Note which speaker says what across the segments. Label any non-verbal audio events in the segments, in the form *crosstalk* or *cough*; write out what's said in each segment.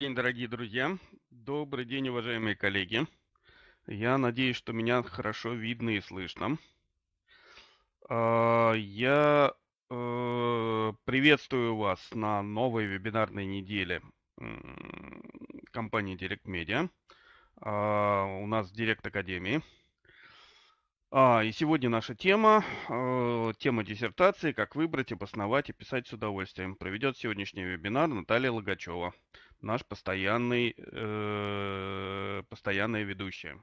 Speaker 1: день, дорогие друзья. Добрый день, уважаемые коллеги. Я надеюсь, что меня хорошо видно и слышно. А, я э, приветствую вас на новой вебинарной неделе компании Direct Media. А, у нас Директ Академии. И сегодня наша тема, э, тема диссертации «Как выбрать, обосновать и писать с удовольствием». Проведет сегодняшний вебинар Наталья Логачева наш постоянный, э, постоянная ведущая.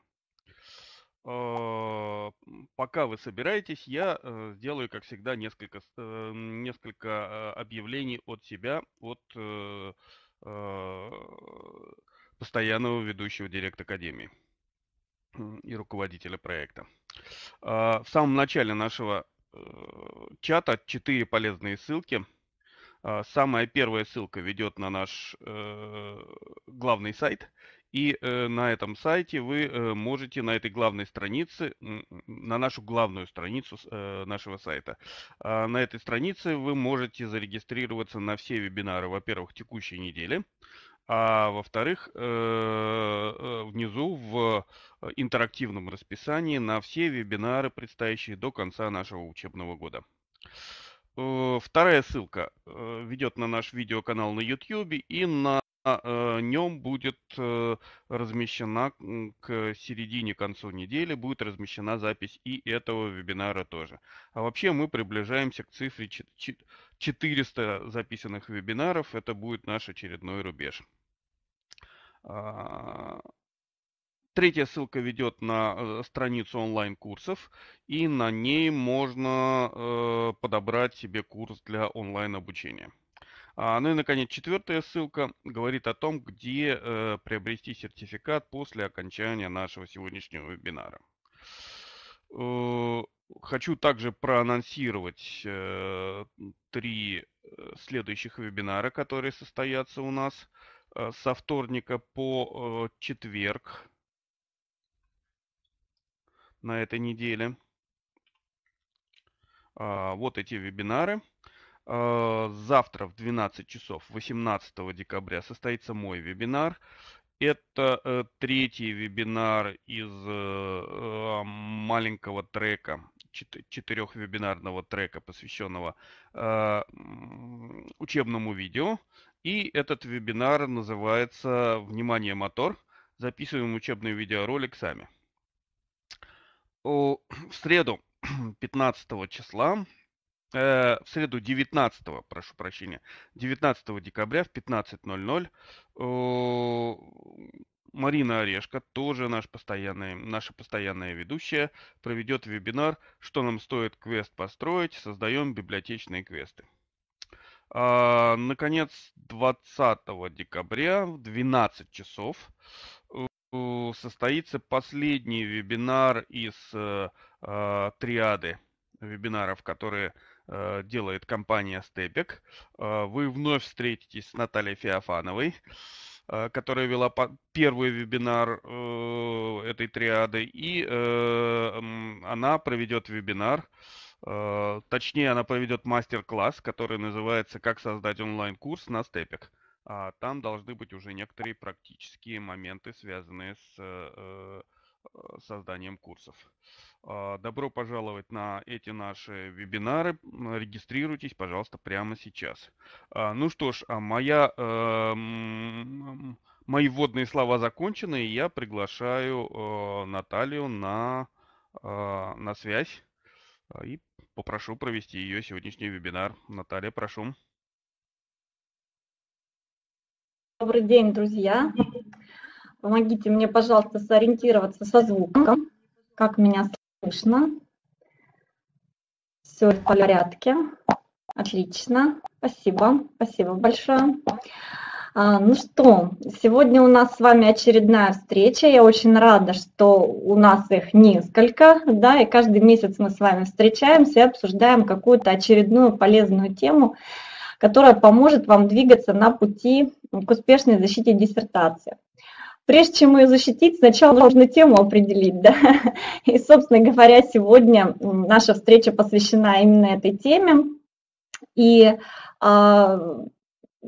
Speaker 1: Э, пока вы собираетесь, я э, сделаю, как всегда, несколько, э, несколько э, объявлений от себя, от постоянного ведущего директ Академии и руководителя проекта. Э, в самом начале нашего чата четыре полезные ссылки – а, самая первая ссылка ведет на наш э, главный сайт. И э, на этом сайте вы э, можете на этой главной странице, на нашу главную страницу нашего сайта, э, на этой странице вы можете зарегистрироваться на все вебинары, во-первых, текущей недели, а во-вторых, внизу в интерактивном расписании на все вебинары, предстоящие до конца нашего учебного года. Э, вторая ссылка э, ведет на наш видеоканал на YouTube, и на э, нем будет размещена к середине, концу недели, будет размещена запись и этого вебинара тоже. А вообще мы приближаемся к цифре 400 записанных вебинаров. Это будет наш очередной рубеж. Третья ссылка ведет на э, страницу онлайн-курсов, и на ней можно э, подобрать себе курс для онлайн-обучения. А, ну и, наконец, четвертая ссылка говорит о том, где э, приобрести сертификат после окончания нашего сегодняшнего вебинара. Хочу также проанонсировать три следующих вебинара, которые состоятся у нас со вторника по четверг на этой неделе. А, вот эти вебинары. А, завтра в 12 часов 18 декабря состоится мой вебинар. Это э, третий вебинар из э, маленького трека, четырехвебинарного трека, посвященного э, учебному видео. И этот вебинар называется «Внимание, мотор!» Записываем учебный видеоролик сами *clears throat* в среду *clears throat* 15 числа, э, в среду 19, прошу прощения, 19 декабря в 15.00 э, Марина Орешко, тоже наш постоянный, наша постоянная ведущая, проведет вебинар «Что нам стоит квест построить? Создаем библиотечные квесты». А, наконец, 20 декабря в 12 часов состоится последний вебинар из э, э, триады вебинаров, которые э, делает компания Степик. Э, вы вновь встретитесь с Натальей Феофановой, э, которая вела по- первый вебинар э, этой триады, и э, она проведет вебинар, э, точнее, она проведет мастер-класс, который называется «Как создать онлайн-курс на Степик». А там должны быть уже некоторые практические моменты, связанные с э, э, созданием курсов. А, добро пожаловать на эти наши вебинары. Регистрируйтесь, пожалуйста, прямо сейчас. А, ну что ж, моя, э, мои вводные слова закончены, и я приглашаю Наталью на, на связь и попрошу провести ее сегодняшний вебинар. Наталья, прошу.
Speaker 2: Добрый день, друзья. Помогите мне, пожалуйста, сориентироваться со звуком. Как меня слышно? Все в порядке. Отлично. Спасибо. Спасибо большое. А, ну что, сегодня у нас с вами очередная встреча. Я очень рада, что у нас их несколько, да, и каждый месяц мы с вами встречаемся и обсуждаем какую-то очередную полезную тему, которая поможет вам двигаться на пути к успешной защите диссертации. Прежде чем ее защитить, сначала нужно тему определить. Да? И, собственно говоря, сегодня наша встреча посвящена именно этой теме. И а,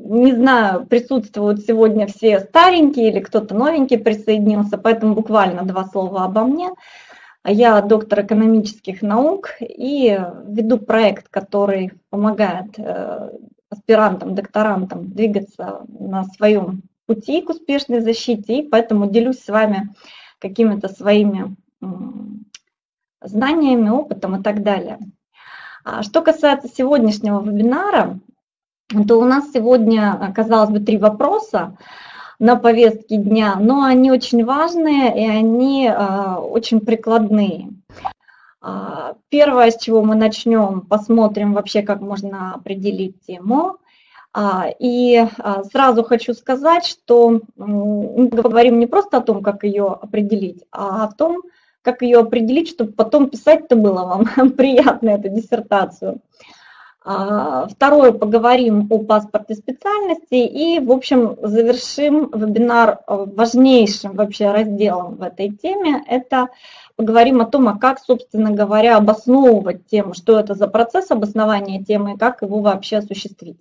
Speaker 2: не знаю, присутствуют сегодня все старенькие или кто-то новенький присоединился, поэтому буквально два слова обо мне. Я доктор экономических наук и веду проект, который помогает э, аспирантам, докторантам двигаться на своем пути к успешной защите, и поэтому делюсь с вами какими-то своими знаниями, опытом и так далее. А что касается сегодняшнего вебинара, то у нас сегодня, казалось бы, три вопроса на повестке дня, но они очень важные и они а, очень прикладные. А, первое, с чего мы начнем, посмотрим вообще, как можно определить тему. А, и сразу хочу сказать, что мы говорим не просто о том, как ее определить, а о том, как ее определить, чтобы потом писать-то было вам *laughs* приятно эту диссертацию. А, второе, поговорим о паспорте специальности и, в общем, завершим вебинар э, важнейшим вообще разделом в этой теме. Это поговорим о том, а как, собственно говоря, обосновывать тему, что это за процесс обоснования темы и как его вообще осуществить.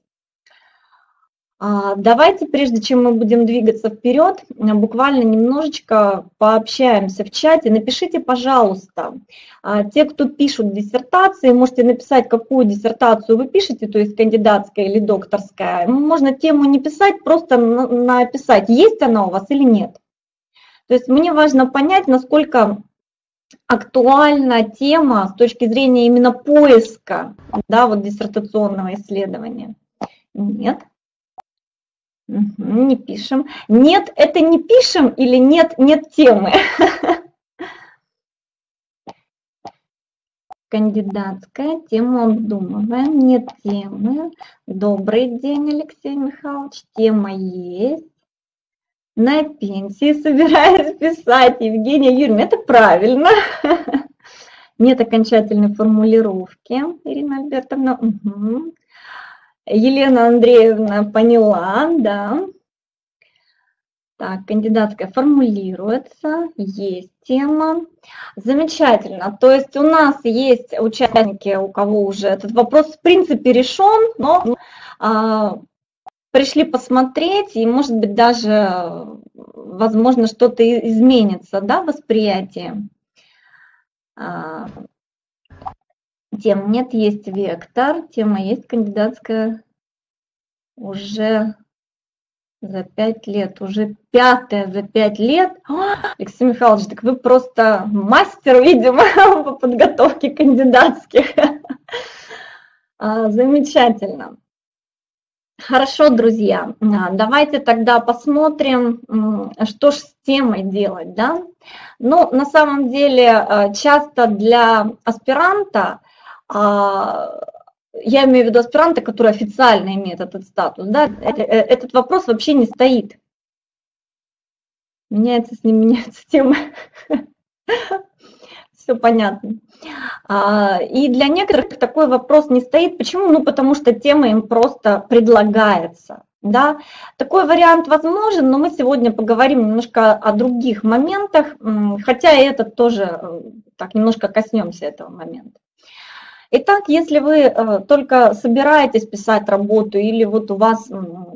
Speaker 2: А, давайте, прежде чем мы будем двигаться вперед, буквально немножечко пообщаемся в чате. Напишите, пожалуйста, а, те, кто пишут диссертации, можете написать, какую диссертацию вы пишете, то есть кандидатская или докторская. Можно тему не писать, просто написать, есть она у вас или нет. То есть мне важно понять, насколько актуальна тема с точки зрения именно поиска да, вот диссертационного исследования. Нет. Не пишем. Нет, это не пишем или нет, нет темы. *laughs* Кандидатская, тему обдумываем, нет темы. Добрый день, Алексей Михайлович, тема есть. На пенсии собираюсь писать, Евгения Юрьевна, это правильно. *laughs* Нет окончательной формулировки, Ирина Альбертовна. Угу. Елена Андреевна поняла, да. Так, кандидатская формулируется, есть тема. Замечательно. То есть у нас есть участники, у кого уже этот вопрос в принципе решен, но а, пришли посмотреть, и может быть даже, возможно, что-то изменится, да, восприятие. А, тем нет, есть вектор, тема есть кандидатская уже за пять лет, уже пятая за пять лет. *gasps* Алексей Михайлович, так вы просто мастер, видимо, *laughs* по подготовке кандидатских. *laughs* А, замечательно. Хорошо, друзья, а, давайте тогда посмотрим, что же с темой делать, да? Ну, на самом деле, а, часто для аспиранта а, я имею в виду аспиранта, который официально имеет этот статус, да, э, э, этот вопрос вообще не стоит. Меняется с ним, меняется *laughs* тема. Все понятно. А, и для некоторых такой вопрос не стоит. Почему? Ну, потому что тема им просто предлагается. Да? Такой вариант возможен, но мы сегодня поговорим немножко о других моментах, хотя и это тоже э, так немножко коснемся этого момента. Итак, если вы э, только собираетесь писать работу или вот у вас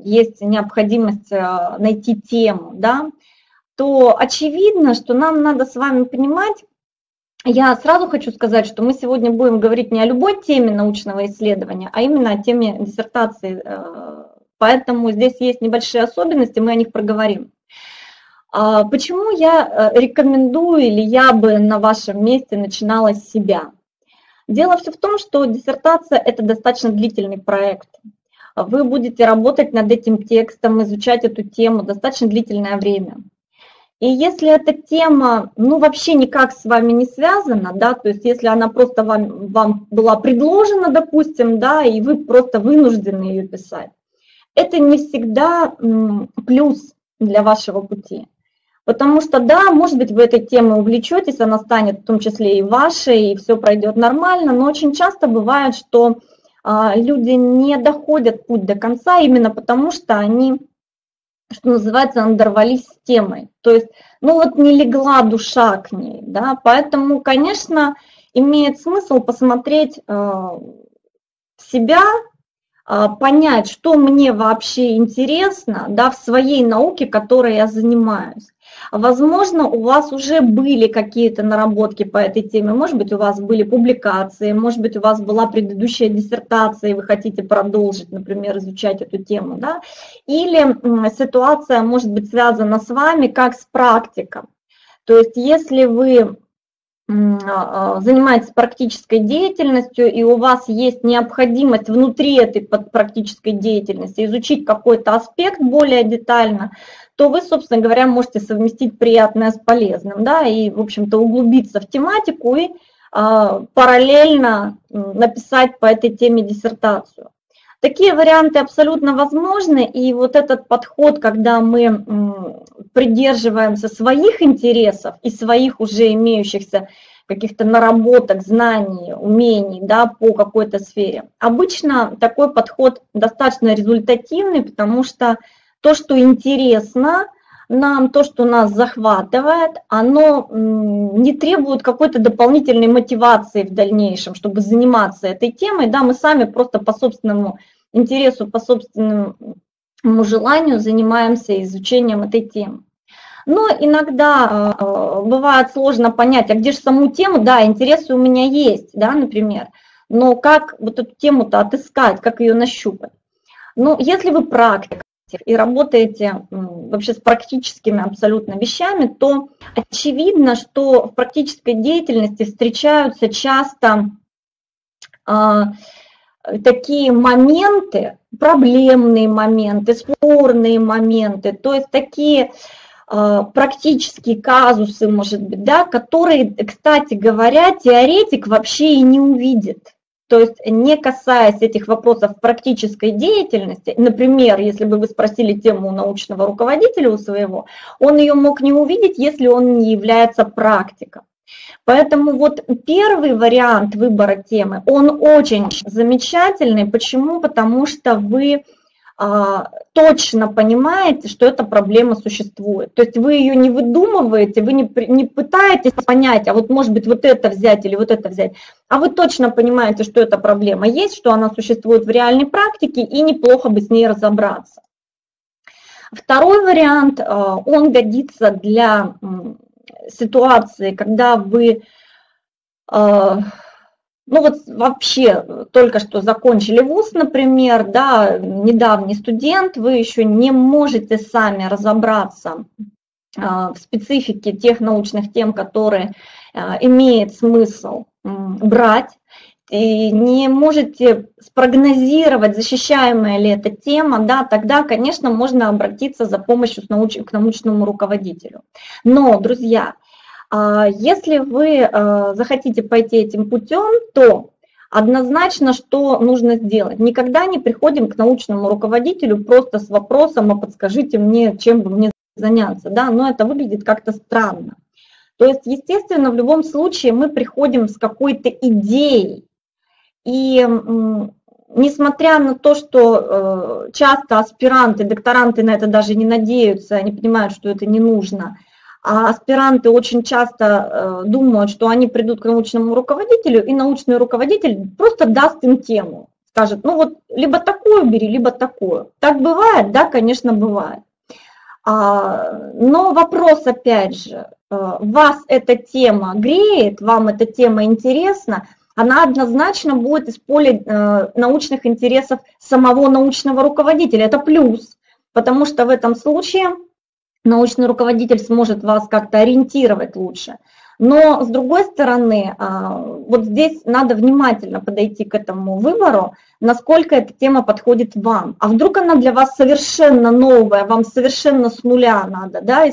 Speaker 2: есть необходимость э, найти тему, да, то очевидно, что нам надо с вами понимать, я сразу хочу сказать, что мы сегодня будем говорить не о любой теме научного исследования, а именно о теме диссертации. Э, поэтому здесь есть небольшие особенности, мы о них проговорим. А почему я рекомендую или я бы на вашем месте начинала с себя? Дело все в том, что диссертация – это достаточно длительный проект. Вы будете работать над этим текстом, изучать эту тему достаточно длительное время. И если эта тема, ну, вообще никак с вами не связана, да, то есть если она просто вам, вам была предложена, допустим, да, и вы просто вынуждены ее писать, это не всегда плюс для вашего пути. Потому что, да, может быть, вы этой темой увлечетесь, она станет в том числе и вашей, и все пройдет нормально, но очень часто бывает, что а, люди не доходят путь до конца именно потому, что они, что называется, надорвались с темой. То есть, ну вот не легла душа к ней, да, поэтому, конечно, имеет смысл посмотреть э, себя, а, понять, что мне вообще интересно да, в своей науке, которой я занимаюсь. Возможно, у вас уже были какие-то наработки по этой теме, может быть, у вас были публикации, может быть, у вас была предыдущая диссертация, и вы хотите продолжить, например, изучать эту тему, да? или ситуация может быть связана с вами как с практиком. То есть если вы а, а, занимаетесь практической деятельностью, и у вас есть необходимость внутри этой практической деятельности изучить какой-то аспект более детально, то вы, собственно говоря, можете совместить приятное с полезным, да, и, в общем-то, углубиться в тематику и а, параллельно написать по этой теме диссертацию. Такие варианты абсолютно возможны, и вот этот подход, когда мы придерживаемся своих интересов и своих уже имеющихся каких-то наработок, знаний, умений да, по какой-то сфере. Обычно такой подход достаточно результативный, потому что то, что интересно нам, то, что нас захватывает, оно не требует какой-то дополнительной мотивации в дальнейшем, чтобы заниматься этой темой. Да, мы сами просто по собственному интересу, по собственному желанию занимаемся изучением этой темы. Но иногда э, бывает сложно понять, а где же саму тему, да, интересы у меня есть, да, например, но как вот эту тему-то отыскать, как ее нащупать? Ну, если вы практик и работаете вообще с практическими абсолютно вещами, то очевидно, что в практической деятельности встречаются часто э, такие моменты, проблемные моменты, спорные моменты, то есть такие э, практические казусы, может быть, да, которые, кстати говоря, теоретик вообще и не увидит. То есть не касаясь этих вопросов практической деятельности, например, если бы вы спросили тему у научного руководителя у своего, он ее мог не увидеть, если он не является практиком. Поэтому вот первый вариант выбора темы, он очень замечательный. Почему? Потому что вы точно понимаете, что эта проблема существует. То есть вы ее не выдумываете, вы не, не пытаетесь понять, а вот может быть вот это взять или вот это взять, а вы точно понимаете, что эта проблема есть, что она существует в реальной практике, и неплохо бы с ней разобраться. Второй вариант, а, он годится для ситуации, когда вы а, ну вот вообще только что закончили вуз, например, да, недавний студент, вы еще не можете сами разобраться а, в специфике тех научных тем, которые а, имеет смысл брать, и не можете спрогнозировать, защищаемая ли эта тема, да, тогда, конечно, можно обратиться за помощью к научному руководителю. Но, друзья, если вы э, захотите пойти этим путем, то однозначно что нужно сделать? Никогда не приходим к научному руководителю просто с вопросом, а подскажите мне, чем бы мне заняться, да, но это выглядит как-то странно. То есть, естественно, в любом случае мы приходим с какой-то идеей, и несмотря на то, что э, часто аспиранты, докторанты на это даже не надеются, они понимают, что это не нужно – а аспиранты очень часто э, думают, что они придут к научному руководителю, и научный руководитель просто даст им тему. Скажет, ну вот либо такую бери, либо такую. Так бывает? Да, конечно, бывает. А, но вопрос опять же, э, вас эта тема греет, вам эта тема интересна, она однозначно будет из поля э, научных интересов самого научного руководителя. Это плюс, потому что в этом случае научный руководитель сможет вас как-то ориентировать лучше. Но с другой стороны, а, вот здесь надо внимательно подойти к этому выбору, насколько эта тема подходит вам. А вдруг она для вас совершенно новая, вам совершенно с нуля надо да,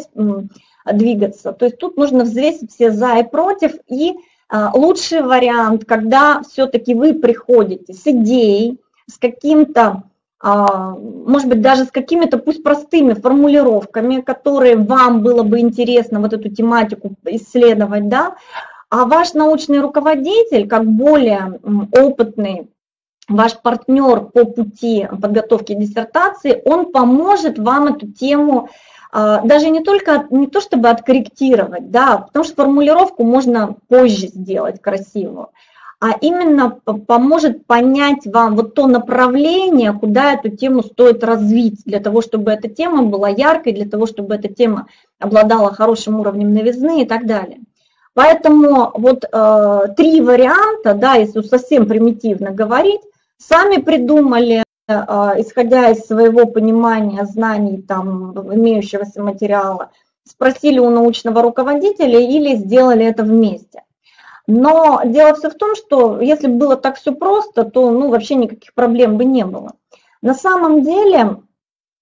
Speaker 2: двигаться. То есть тут нужно взвесить все за и против. И а, лучший вариант, когда все-таки вы приходите с идеей, с каким-то может быть, даже с какими-то, пусть простыми формулировками, которые вам было бы интересно вот эту тематику исследовать, да, а ваш научный руководитель, как более опытный ваш партнер по пути подготовки диссертации, он поможет вам эту тему а, даже не только, не то чтобы откорректировать, да, потому что формулировку можно позже сделать красивую, а именно поможет понять вам вот то направление, куда эту тему стоит развить, для того, чтобы эта тема была яркой, для того, чтобы эта тема обладала хорошим уровнем новизны и так далее. Поэтому вот э, три варианта, да, если совсем примитивно говорить, сами придумали, э, исходя из своего понимания знаний там имеющегося материала, спросили у научного руководителя или сделали это вместе. Но дело все в том, что если бы было так все просто, то ну, вообще никаких проблем бы не было. На самом деле,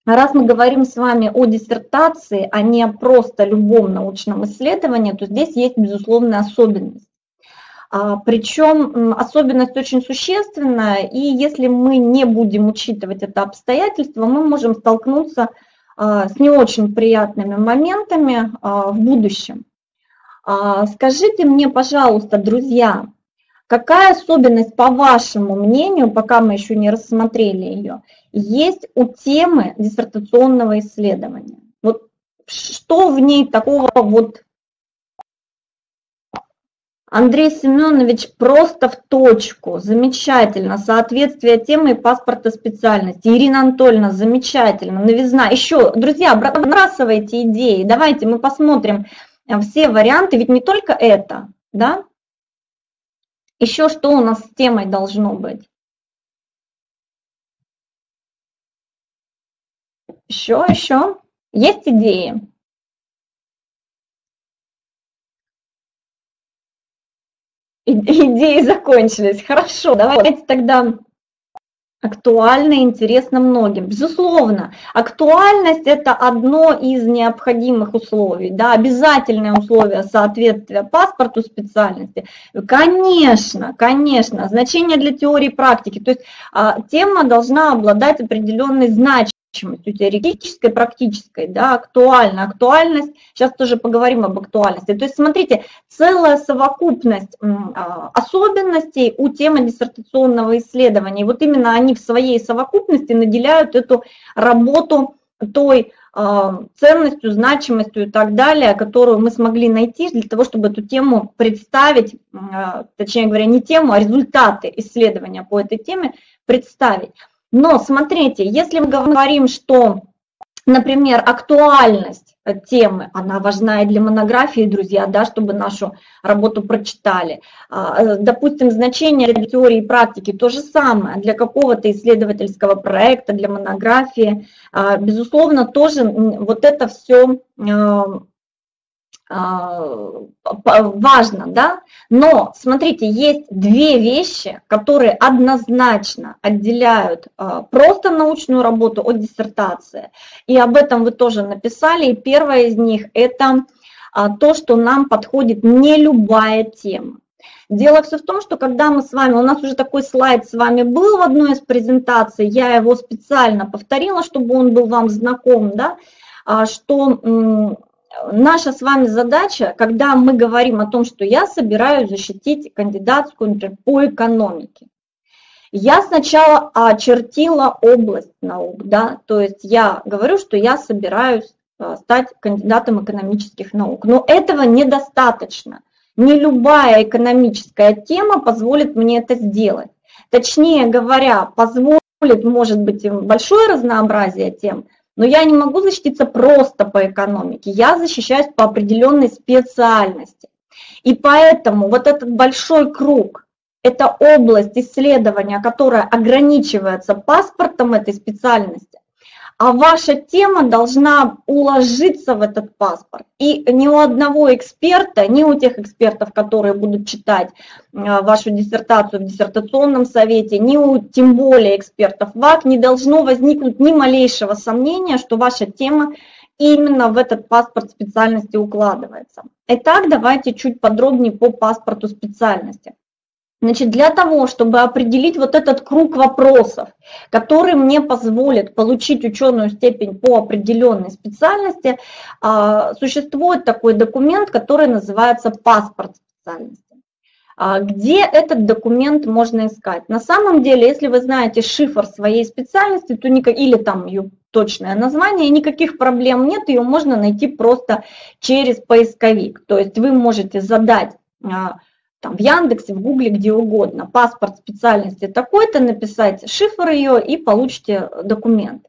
Speaker 2: раз мы говорим с вами о диссертации, а не просто любом научном исследовании, то здесь есть безусловная особенность. А, причем особенность очень существенная, и если мы не будем учитывать это обстоятельство, мы можем столкнуться а, с не очень приятными моментами а, в будущем. А, скажите мне, пожалуйста, друзья, какая особенность, по вашему мнению, пока мы еще не рассмотрели ее, есть у темы диссертационного исследования? Вот что в ней такого вот Андрей Семенович просто в точку, замечательно, соответствие темы и паспорта специальности. Ирина Анатольевна, замечательно, новизна. Еще, друзья, бросайте идеи, давайте мы посмотрим, все варианты, ведь не только это, да? Еще что у нас с темой должно быть? Еще, еще. Есть идеи? *laughs* Идеи закончились. Хорошо, давайте тогда актуально и интересно многим. Безусловно, актуальность – это одно из необходимых условий, да, обязательное условие соответствия паспорту специальности. Конечно, конечно, значение для теории и практики, то есть а, тема должна обладать определенной значимостью значимостью теоретической, практической, да, актуально, актуальность, сейчас тоже поговорим об актуальности. То есть смотрите, целая совокупность а, особенностей у темы диссертационного исследования, и вот именно они в своей совокупности наделяют эту работу той а, ценностью, значимостью и так далее, которую мы смогли найти для того, чтобы эту тему представить, а, точнее говоря, не тему, а результаты исследования по этой теме представить. Но смотрите, если мы говорим, что, например, актуальность темы, она важна и для монографии, друзья, да, чтобы нашу работу прочитали. А, э, допустим, значение для теории и практики то же самое для какого-то исследовательского проекта, для монографии. А, безусловно, тоже вот это все а, важно, да, но смотрите, есть две вещи, которые однозначно отделяют а, просто научную работу от диссертации, и об этом вы тоже написали, и первая из них это а, то, что нам подходит не любая тема. Дело все в том, что когда мы с вами, у нас уже такой слайд с вами был в одной из презентаций, я его специально повторила, чтобы он был вам знаком, да, что наша с вами задача, когда мы говорим о том, что я собираюсь защитить кандидатскую, например, по экономике, я сначала очертила область наук, да, то есть я говорю, что я собираюсь э, стать кандидатом экономических наук, но этого недостаточно. Не любая экономическая тема позволит мне это сделать. Точнее говоря, позволит, может быть, большое разнообразие тем, но я не могу защититься просто по экономике, я защищаюсь по определенной специальности. И поэтому вот этот большой круг, это область исследования, которая ограничивается паспортом этой специальности, а ваша тема должна уложиться в этот паспорт. И ни у одного эксперта, ни у тех экспертов, которые будут читать а, вашу диссертацию в диссертационном совете, ни у тем более экспертов ВАК не должно возникнуть ни малейшего сомнения, что ваша тема именно в этот паспорт специальности укладывается. Итак, давайте чуть подробнее по паспорту специальности. Значит, для того, чтобы определить вот этот круг вопросов, который мне позволит получить ученую степень по определенной специальности, а, существует такой документ, который называется паспорт специальности. А, где этот документ можно искать? На самом деле, если вы знаете шифр своей специальности, то никак, или там ее точное название, никаких проблем нет, ее можно найти просто через поисковик. То есть вы можете задать а, там, в Яндексе, в Гугле, где угодно. Паспорт специальности такой-то, написать шифр ее и получите документ.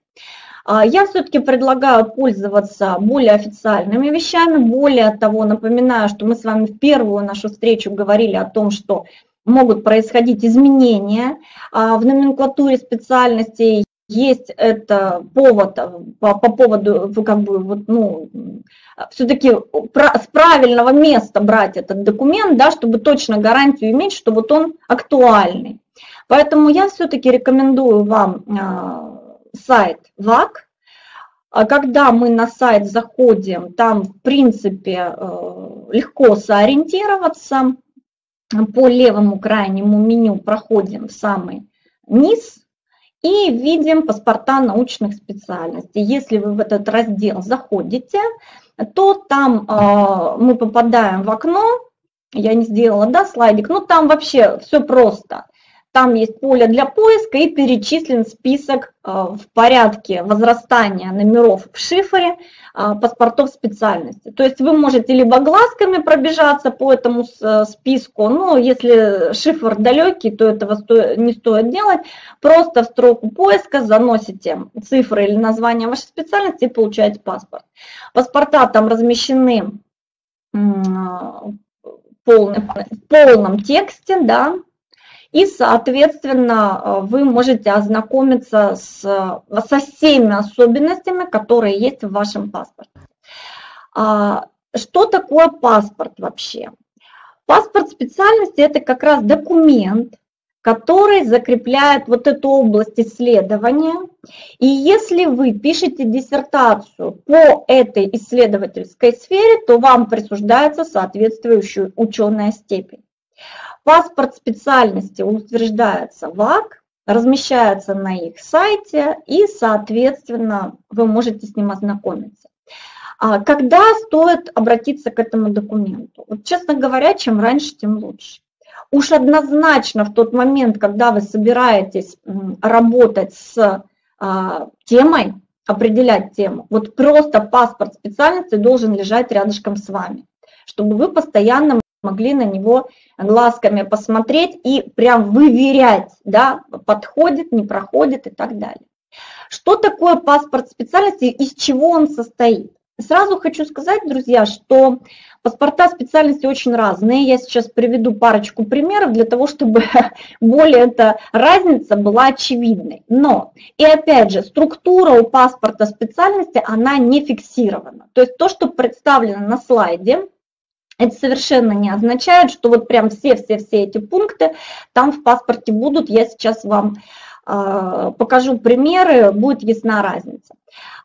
Speaker 2: А, я все-таки предлагаю пользоваться более официальными вещами. Более того, напоминаю, что мы с вами в первую нашу встречу говорили о том, что могут происходить изменения а, в номенклатуре специальностей. Есть это повод э, по, по поводу, как бы, вот, ну, все-таки с правильного места брать этот документ, да, чтобы точно гарантию иметь, что вот он актуальный. Поэтому я все-таки рекомендую вам а, сайт ВАК. А когда мы на сайт заходим, там, в принципе, э, легко сориентироваться. По левому крайнему меню проходим в самый низ и видим паспорта научных специальностей. Если вы в этот раздел заходите, то там э, мы попадаем в окно, я не сделала, да, слайдик, но там вообще все просто. Там есть поле для поиска и перечислен список э, в порядке возрастания номеров в шифре э, паспортов специальности. То есть вы можете либо глазками пробежаться по этому э, списку, но если шифр далекий, то этого не стоит делать. Просто в строку поиска заносите цифры или название вашей специальности и получаете паспорт. Паспорта там размещены в полном тексте, да, и, соответственно, э, вы можете ознакомиться с, со всеми особенностями, которые есть в вашем паспорте. А, что такое паспорт вообще? Паспорт специальности – это как раз документ, который закрепляет вот эту область исследования. И если вы пишете диссертацию по этой исследовательской сфере, то вам присуждается соответствующая ученая степень. Паспорт специальности утверждается ВАК, размещается на их сайте и, соответственно, вы можете с ним ознакомиться. А когда стоит обратиться к этому документу? Вот, честно говоря, чем раньше, тем лучше. Уж однозначно в тот момент, когда вы собираетесь работать с а, темой, определять тему, вот просто паспорт специальности должен лежать рядышком с вами, чтобы вы постоянно могли на него глазками посмотреть и прям выверять, да, подходит, не проходит и так далее. Что такое паспорт специальности, из чего он состоит? Сразу хочу сказать, друзья, что паспорта специальности очень разные. Я сейчас приведу парочку примеров для того, чтобы *laughs* более эта разница была очевидной. Но, и опять же, структура у паспорта специальности, она не фиксирована. То есть то, что представлено на слайде, это совершенно не означает, что вот прям все-все-все эти пункты там в паспорте будут. Я сейчас вам э, покажу примеры, будет ясна разница.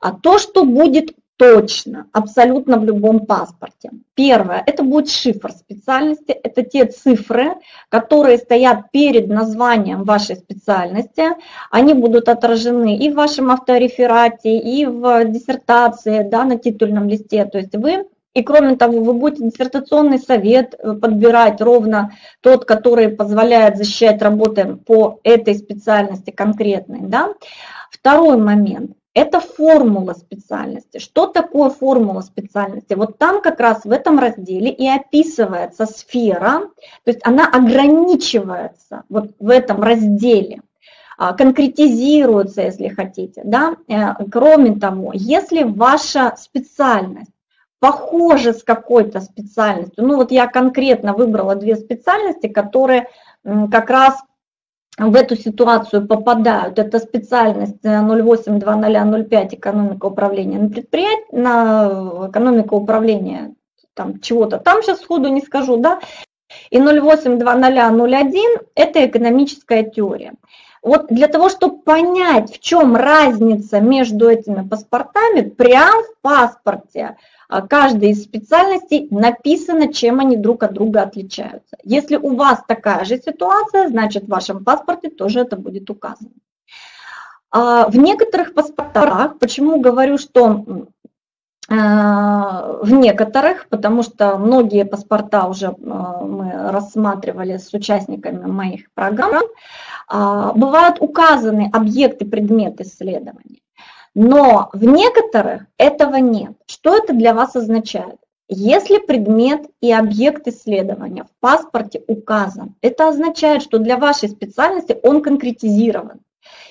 Speaker 2: А то, что будет точно, абсолютно в любом паспорте. Первое, это будет шифр специальности, это те цифры, которые стоят перед названием вашей специальности, они будут отражены и в вашем автореферате, и в диссертации, да, на титульном листе, то есть вы и кроме того, вы будете диссертационный совет э, подбирать ровно тот, который позволяет защищать работы по этой специальности конкретной. Да? Второй момент – это формула специальности. Что такое формула специальности? Вот там как раз в этом разделе и описывается сфера, то есть она ограничивается вот в этом разделе а, конкретизируется, если хотите. Да? Э, кроме того, если ваша специальность похоже с какой-то специальностью. Ну вот я конкретно выбрала две специальности, которые как раз в эту ситуацию попадают. Это специальность 082005 э, экономика управления на предприятии, на экономика управления там чего-то. Там сейчас сходу не скажу, да. И 082001 это экономическая теория. Вот для того, чтобы понять, в чем разница между этими паспортами, прямо в паспорте а, каждой из специальностей написано, чем они друг от друга отличаются. Если у вас такая же ситуация, значит в вашем паспорте тоже это будет указано. А, в некоторых паспортах, почему говорю, что а, в некоторых, потому что многие паспорта уже мы рассматривали с участниками моих программ, бывают указаны объекты, предметы исследования. Но в некоторых этого нет. Что это для вас означает? Если предмет и объект исследования в паспорте указан, это означает, что для вашей специальности он конкретизирован.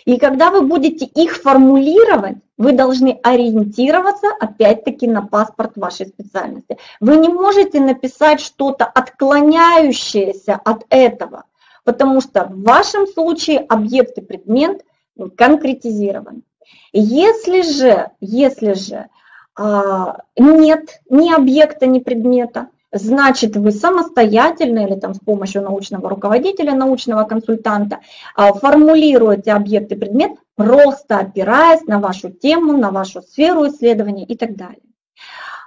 Speaker 2: И когда вы будете их формулировать, вы должны ориентироваться опять-таки на паспорт вашей специальности. Вы не можете написать что-то отклоняющееся от этого, потому что в вашем случае объект и предмет конкретизирован. Если же, если же а, нет ни объекта, ни предмета, значит вы самостоятельно или там с помощью научного руководителя, научного консультанта а, формулируете объект и предмет, просто опираясь на вашу тему, на вашу сферу исследования и так далее.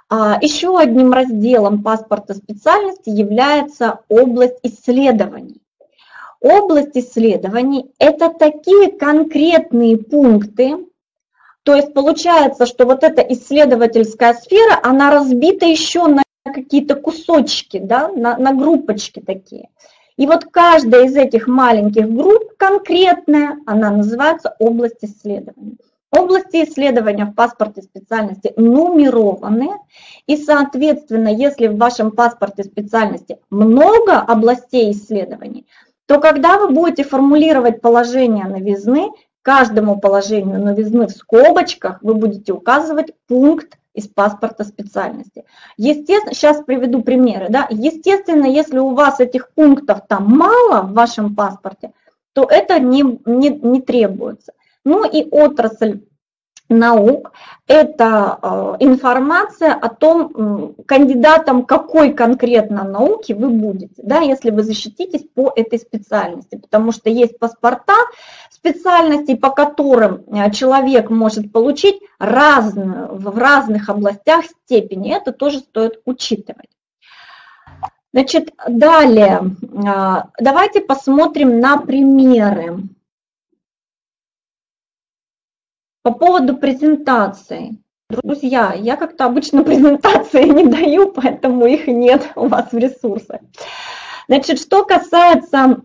Speaker 2: А, еще одним разделом паспорта специальности является область исследований. Область исследований – это такие конкретные пункты, то есть получается, что вот эта исследовательская сфера, она разбита еще на какие-то кусочки, да, на, на группочки такие. И вот каждая из этих маленьких групп конкретная, она называется область исследования. Области исследования в паспорте специальности нумерованы, и, соответственно, если в вашем паспорте специальности много областей исследований, то когда вы будете формулировать положение новизны, каждому положению новизны в скобочках вы будете указывать пункт из паспорта специальности. Естественно, сейчас приведу примеры. Да? Естественно, если у вас этих пунктов там мало в вашем паспорте, то это не, не, не требуется. Ну и отрасль наук – это э, информация о том, кандидатом какой конкретно науки вы будете, да, если вы защититесь по этой специальности, потому что есть паспорта специальностей, по которым э, человек может получить разную, в разных областях степени, это тоже стоит учитывать. Значит, далее, э, давайте посмотрим на примеры. По поводу презентации. Друзья, я как-то обычно *laughs* презентации не даю, поэтому их нет у вас в ресурсах. Значит, что касается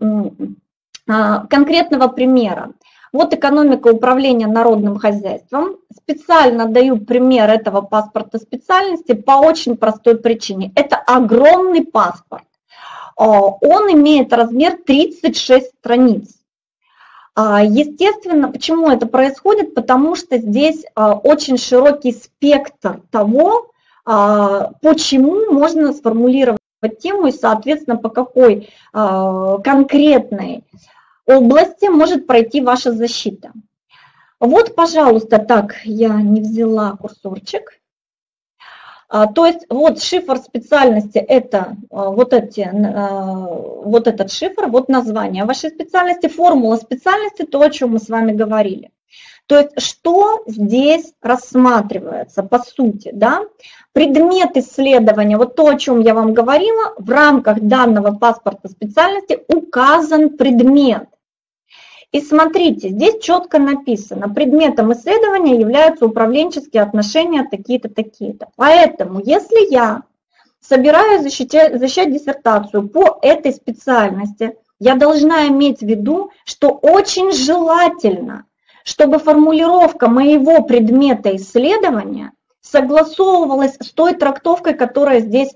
Speaker 2: а, конкретного примера. Вот экономика управления народным хозяйством. Специально даю пример этого паспорта специальности по очень простой причине. Это огромный паспорт. А, он имеет размер 36 страниц. А, естественно, почему это происходит? Потому что здесь а, очень широкий спектр того, а, почему можно сформулировать тему и, соответственно, по какой конкретной области может пройти ваша защита. Вот, пожалуйста, так, я не взяла курсорчик. А, то есть вот шифр специальности – это а, вот, эти, а, вот этот шифр, вот название вашей специальности, формула специальности, то, о чем мы с вами говорили. То есть что здесь рассматривается по сути, да? Предмет исследования, вот то, о чем я вам говорила, в рамках данного паспорта специальности указан предмет. И смотрите, здесь четко написано, предметом исследования являются управленческие отношения такие-то, такие-то. Поэтому, если я собираюсь защищать, защищать диссертацию по этой специальности, я должна иметь в виду, что очень желательно, чтобы формулировка моего предмета исследования согласовывалась с той трактовкой, которая здесь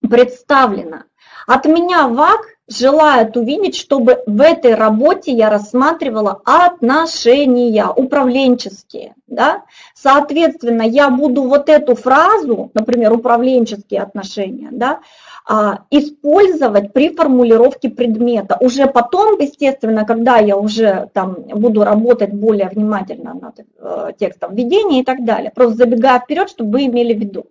Speaker 2: представлена. От меня ВАК желает увидеть, чтобы в этой работе я рассматривала отношения управленческие. Да? Соответственно, я буду вот эту фразу, например, управленческие отношения, да, а, использовать при формулировке предмета. Уже потом, естественно, когда я уже там буду работать более внимательно над э, текстом введения и так далее, просто забегая вперед, чтобы вы имели в виду.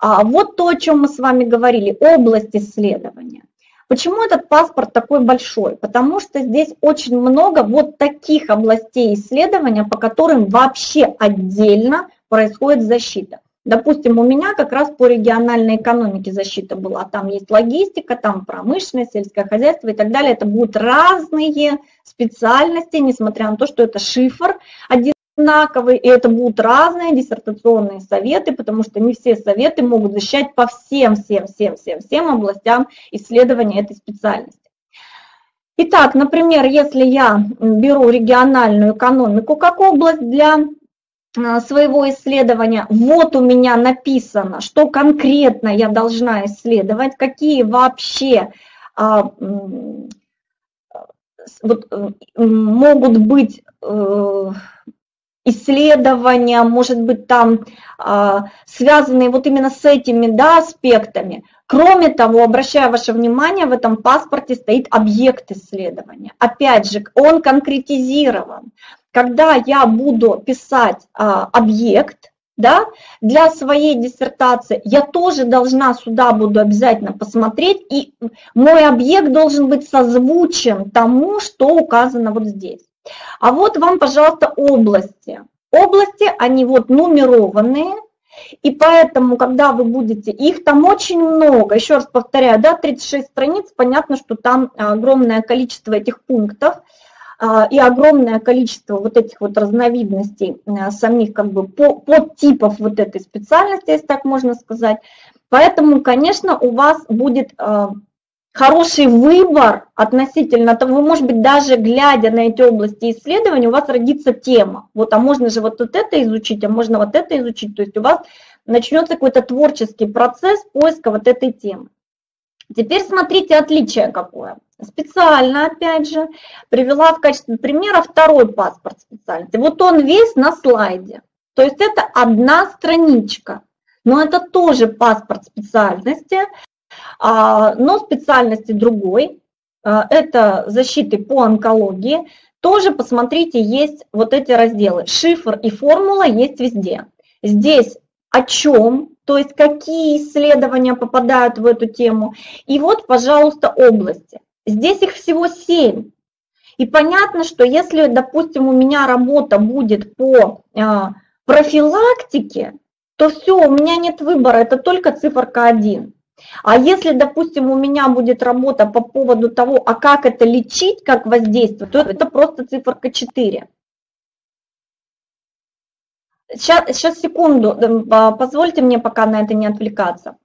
Speaker 2: А вот то, о чем мы с вами говорили, область исследования. Почему этот паспорт такой большой? Потому что здесь очень много вот таких областей исследования, по которым вообще отдельно происходит защита. Допустим, у меня как раз по региональной экономике защита была. Там есть логистика, там промышленность, сельское хозяйство и так далее. Это будут разные специальности, несмотря на то, что это шифр один одинаковые, и это будут разные диссертационные советы, потому что не все советы могут защищать по всем, всем, всем, всем, всем областям исследования этой специальности. Итак, например, если я беру региональную экономику как область для своего исследования, вот у меня написано, что конкретно я должна исследовать, какие вообще а, вот, могут быть э, исследования, может быть, там а, связанные вот именно с этими да, аспектами. Кроме того, обращаю ваше внимание, в этом паспорте стоит объект исследования. Опять же, он конкретизирован. Когда я буду писать а, объект, да, для своей диссертации, я тоже должна сюда буду обязательно посмотреть, и мой объект должен быть созвучен тому, что указано вот здесь. А вот вам, пожалуйста, области. Области, они вот нумерованные, и поэтому, когда вы будете, их там очень много, еще раз повторяю, да, 36 страниц, понятно, что там огромное количество этих пунктов а, и огромное количество вот этих вот разновидностей а, самих как бы подтипов вот этой специальности, если так можно сказать. Поэтому, конечно, у вас будет а, хороший выбор относительно того, может быть, даже глядя на эти области исследований, у вас родится тема. Вот, а можно же вот, вот это изучить, а можно вот это изучить. То есть у вас начнется какой-то творческий процесс поиска вот этой темы. Теперь смотрите отличие какое. Специально, опять же, привела в качестве примера второй паспорт специальности. Вот он весь на слайде. То есть это одна страничка. Но это тоже паспорт специальности, но специальности другой, а, это защиты по онкологии, тоже посмотрите, есть вот эти разделы. Шифр и формула есть везде. Здесь о чем, то есть какие исследования попадают в эту тему. И вот, пожалуйста, области. Здесь их всего семь. И понятно, что если, допустим, у меня работа будет по а, профилактике, то все, у меня нет выбора, это только циферка 1. А если, допустим, у меня будет работа по поводу того, а как это лечить, как воздействовать, то это просто циферка 4. Сейчас, сейчас секунду, позвольте мне пока на это не отвлекаться.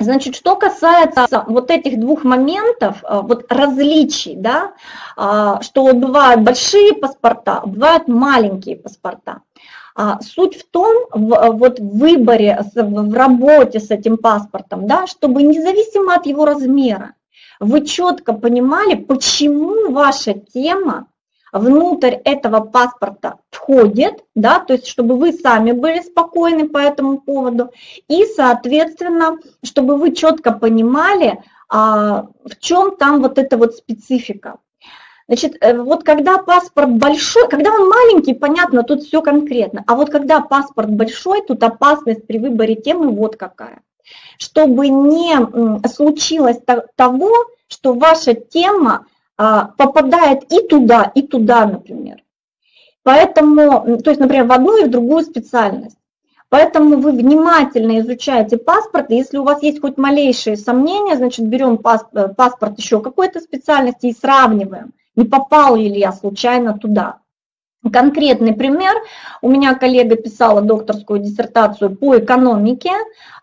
Speaker 2: Значит, что касается вот этих двух моментов, э, вот различий, да, а, что бывают большие паспорта, бывают маленькие паспорта. А суть в том, в, вот в выборе, в работе с этим паспортом, да, чтобы независимо от его размера, вы четко понимали, почему ваша тема внутрь этого паспорта входит, да, то есть чтобы вы сами были спокойны по этому поводу, и, соответственно, чтобы вы четко понимали, а, в чем там вот эта вот специфика. Значит, э, вот когда паспорт большой, когда он маленький, понятно, тут все конкретно. А вот когда паспорт большой, тут опасность при выборе темы вот какая. Чтобы не случилось того, что ваша тема а, попадает и туда, и туда, например. Поэтому, то есть, например, в одну и в другую специальность. Поэтому вы внимательно изучаете паспорт, и если у вас есть хоть малейшие сомнения, значит, берем э, паспорт еще какой-то специальности и сравниваем не попал ли я случайно туда. Конкретный пример. У меня коллега писала докторскую диссертацию по экономике.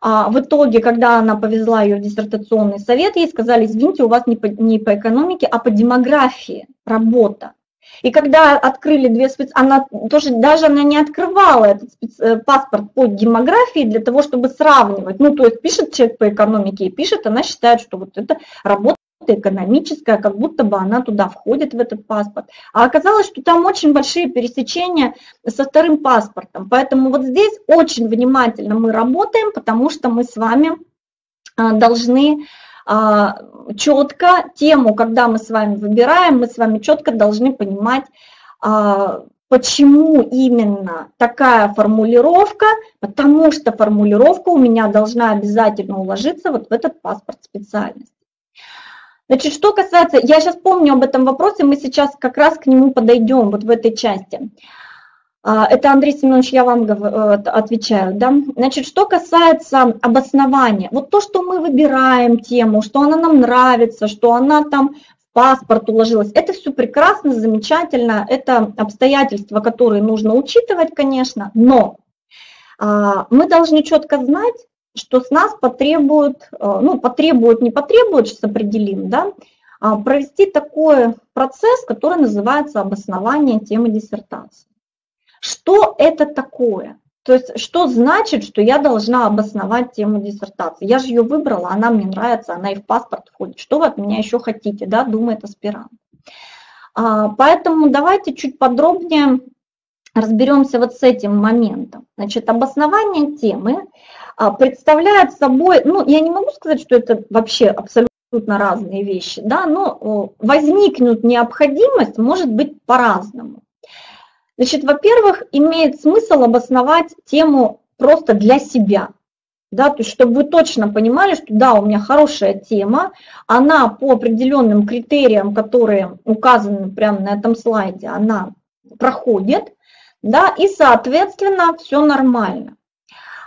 Speaker 2: А в итоге, когда она повезла ее в диссертационный совет, ей сказали, извините, у вас не по, не по экономике, а по демографии работа. И когда открыли две спец... она тоже даже она не открывала этот спец... Э, паспорт по демографии для того, чтобы сравнивать. Ну, то есть пишет человек по экономике и пишет, она считает, что вот это работа экономическая, как будто бы она туда входит, в этот паспорт. А оказалось, что там очень большие пересечения со вторым паспортом. Поэтому вот здесь очень внимательно мы работаем, потому что мы с вами а, должны а, четко тему, когда мы с вами выбираем, мы с вами четко должны понимать, а, почему именно такая формулировка, потому что формулировка у меня должна обязательно уложиться вот в этот паспорт специальности. Значит, что касается, я сейчас помню об этом вопросе, мы сейчас как раз к нему подойдем вот в этой части. А, это, Андрей Семенович, я вам э, отвечаю. Да? Значит, что касается обоснования, вот то, что мы выбираем тему, что она нам нравится, что она там в паспорт уложилась, это все прекрасно, замечательно, это обстоятельства, которые нужно учитывать, конечно, но а, мы должны четко знать, что с нас потребуют, э, ну, потребуют, не потребуют, сейчас определим, да, а провести такой процесс, который называется обоснование темы диссертации. Что это такое? То есть что значит, что я должна обосновать тему диссертации? Я же ее выбрала, она мне нравится, она и в паспорт входит. Что вы от меня еще хотите, да, думает аспирант. А, поэтому давайте чуть подробнее разберемся вот с этим моментом. Значит, обоснование темы представляет собой, ну, я не могу сказать, что это вообще абсолютно разные вещи, да, но возникнуть необходимость может быть по-разному. Значит, во-первых, имеет смысл обосновать тему просто для себя, да, то есть чтобы вы точно понимали, что да, у меня хорошая тема, она по определенным критериям, которые указаны прямо на этом слайде, она проходит, да, и, соответственно, все нормально.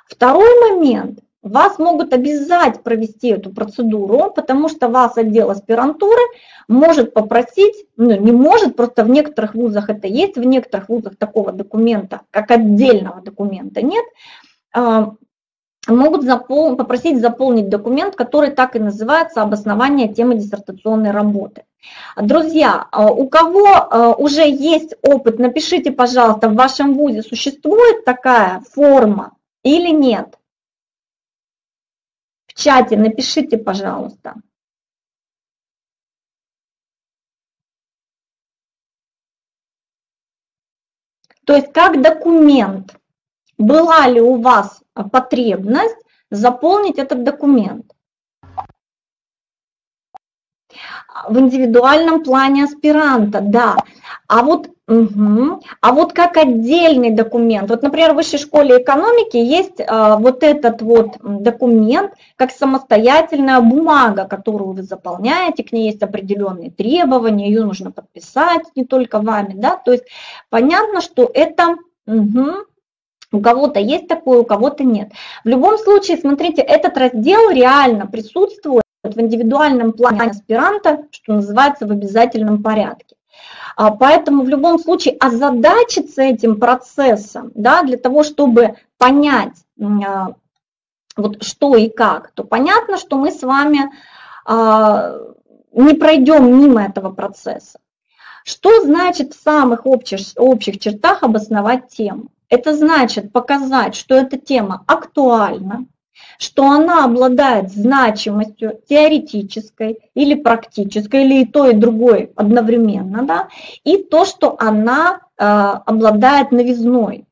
Speaker 2: Второй момент. Вас могут обязать провести эту процедуру, потому что вас отдел аспирантуры может попросить, ну не может, просто в некоторых вузах это есть, в некоторых вузах такого документа, как отдельного документа нет, а, могут запол... попросить заполнить документ, который так и называется «Обоснование темы диссертационной работы». Друзья, а, у кого а, уже есть опыт, напишите, пожалуйста, в вашем вузе существует такая форма или нет? В чате напишите, пожалуйста. То есть как документ, была ли у вас потребность заполнить этот документ? В индивидуальном плане аспиранта, да. А вот Угу. А вот как отдельный документ, вот, например, в высшей школе экономики есть а, вот этот вот документ, как самостоятельная бумага, которую вы заполняете, к ней есть определенные требования, ее нужно подписать не только вами, да, то есть понятно, что это угу, у кого-то есть такое, у кого-то нет. В любом случае, смотрите, этот раздел реально присутствует в индивидуальном плане аспиранта, что называется, в обязательном порядке. А, поэтому в любом случае озадачиться этим процессом, да, для того, чтобы понять, а, вот что и как, то понятно, что мы с вами а, не пройдем мимо этого процесса. Что значит в самых общих, общих чертах обосновать тему? Это значит показать, что эта тема актуальна, что она обладает значимостью теоретической или практической, или и то, и другое одновременно, да, и то, что она э, обладает новизной.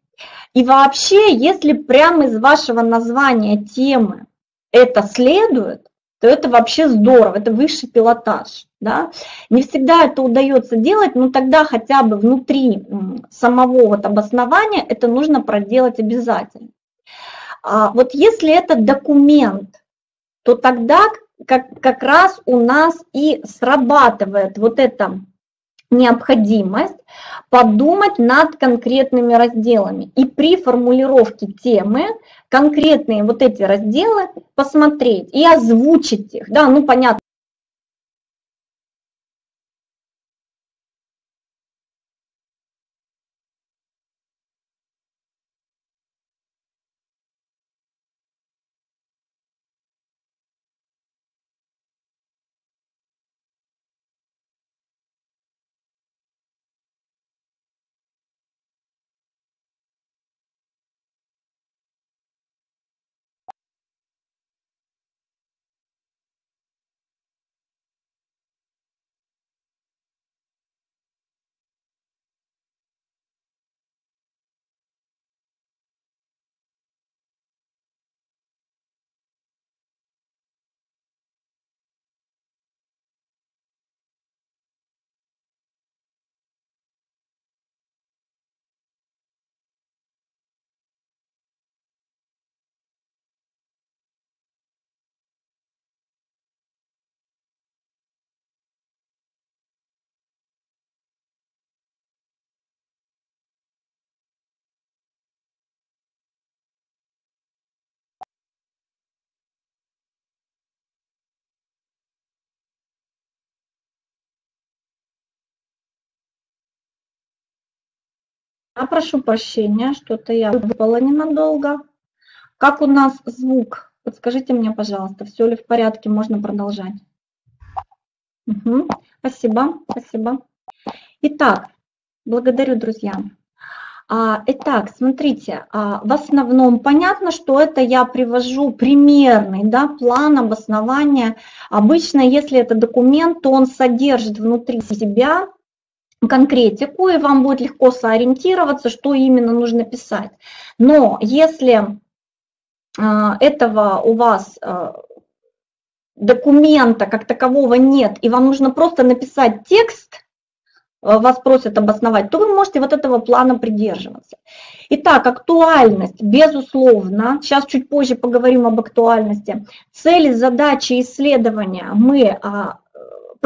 Speaker 2: И вообще, если прямо из вашего названия темы это следует, то это вообще здорово, это высший пилотаж. Да? Не всегда это удается делать, но тогда хотя бы внутри самого вот обоснования это нужно проделать обязательно. А вот если это документ, то тогда как, как раз у нас и срабатывает вот эта необходимость подумать над конкретными разделами. И при формулировке темы конкретные вот эти разделы посмотреть и озвучить их. Да, ну понятно, А прошу прощения, что-то я выпала ненадолго. Как у нас звук? Подскажите мне, пожалуйста, все ли в порядке, можно продолжать. Угу. Спасибо, спасибо. Итак, благодарю, друзья. А, итак, смотрите, а, в основном понятно, что это я привожу примерный да, план обоснования. Обычно, если это документ, то он содержит внутри себя конкретику, и вам будет легко сориентироваться, что именно нужно писать. Но если а, этого у вас документа как такового нет, и вам нужно просто написать текст, э, вас просят обосновать, то вы можете вот этого плана придерживаться. Итак, актуальность, безусловно, сейчас чуть позже поговорим об актуальности. Цели, задачи, исследования мы а,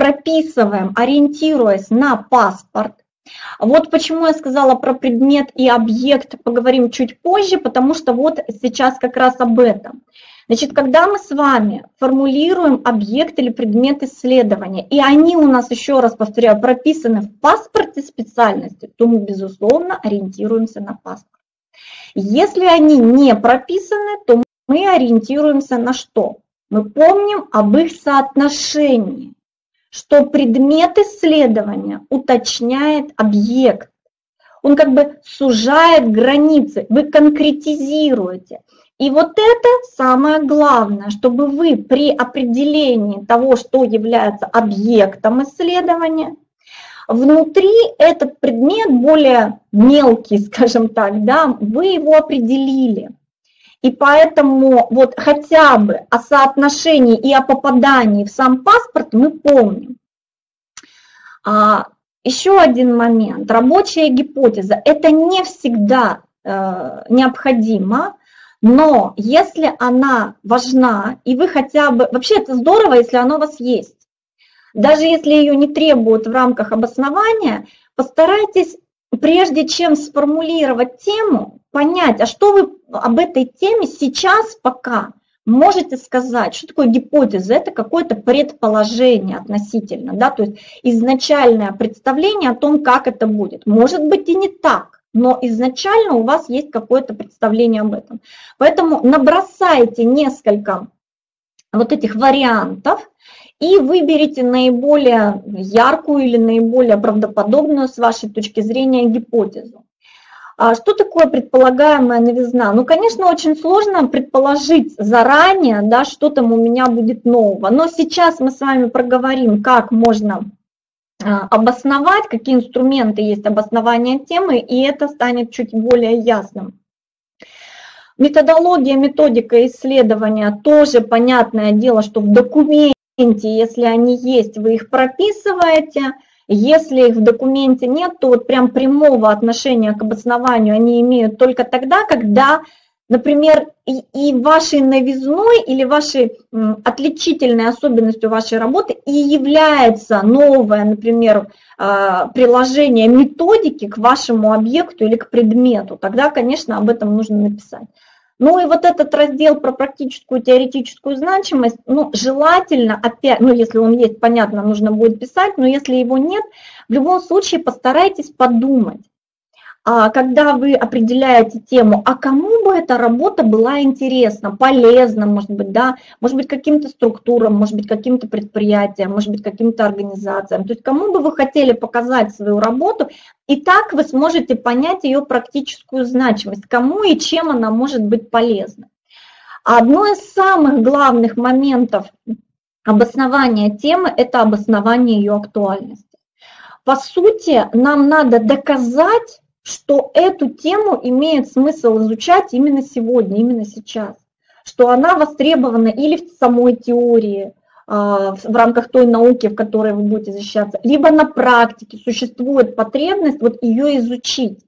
Speaker 2: прописываем, ориентируясь на паспорт. Вот почему я сказала про предмет и объект, поговорим чуть позже, потому что вот сейчас как раз об этом. Значит, когда мы с вами формулируем объект или предмет исследования, и они у нас, еще раз повторяю, прописаны в паспорте специальности, то мы, безусловно, ориентируемся на паспорт. Если они не прописаны, то мы ориентируемся на что? Мы помним об их соотношении, что предмет исследования уточняет объект. Он как бы сужает границы, вы конкретизируете. И вот это самое главное, чтобы вы при определении того, что является объектом исследования, внутри этот предмет более мелкий, скажем так, да, вы его определили. И поэтому вот хотя бы о соотношении и о попадании в сам паспорт мы помним. А, еще один момент. Рабочая гипотеза. Это не всегда э, необходимо, но если она важна, и вы хотя бы... Вообще это здорово, если она у вас есть. Даже если ее не требуют в рамках обоснования, постарайтесь, прежде чем сформулировать тему, понять, а что вы об этой теме сейчас пока можете сказать, что такое гипотеза, это какое-то предположение относительно, да, то есть изначальное представление о том, как это будет. Может быть и не так, но изначально у вас есть какое-то представление об этом. Поэтому набросайте несколько вот этих вариантов и выберите наиболее яркую или наиболее правдоподобную с вашей точки зрения гипотезу. А что такое предполагаемая новизна? Ну, конечно, очень сложно предположить заранее, да, что там у меня будет нового. Но сейчас мы с вами проговорим, как можно а, обосновать, какие инструменты есть обоснования темы, и это станет чуть более ясным. Методология, методика исследования тоже понятное дело, что в документе, если они есть, вы их прописываете. Если их в документе нет, то вот прям прямого отношения к обоснованию они имеют только тогда, когда например, и, и вашей новизной или вашей отличительной особенностью вашей работы и является новое, например, а, приложение методики к вашему объекту или к предмету, тогда, конечно, об этом нужно написать. Ну и вот этот раздел про практическую теоретическую значимость, ну, желательно опять, ну, если он есть, понятно, нужно будет писать, но если его нет, в любом случае постарайтесь подумать, когда вы определяете тему, а кому бы эта работа была интересна, полезна, может быть, да, может быть, каким-то структурам, может быть, каким-то предприятиям, может быть, каким-то организациям. То есть кому бы вы хотели показать свою работу, и так вы сможете понять ее практическую значимость, кому и чем она может быть полезна. Одно из самых главных моментов обоснования темы – это обоснование ее актуальности. По сути, нам надо доказать, что эту тему имеет смысл изучать именно сегодня, именно сейчас, что она востребована или в самой теории, а, в рамках той науки, в которой вы будете защищаться, либо на практике существует потребность вот ее изучить.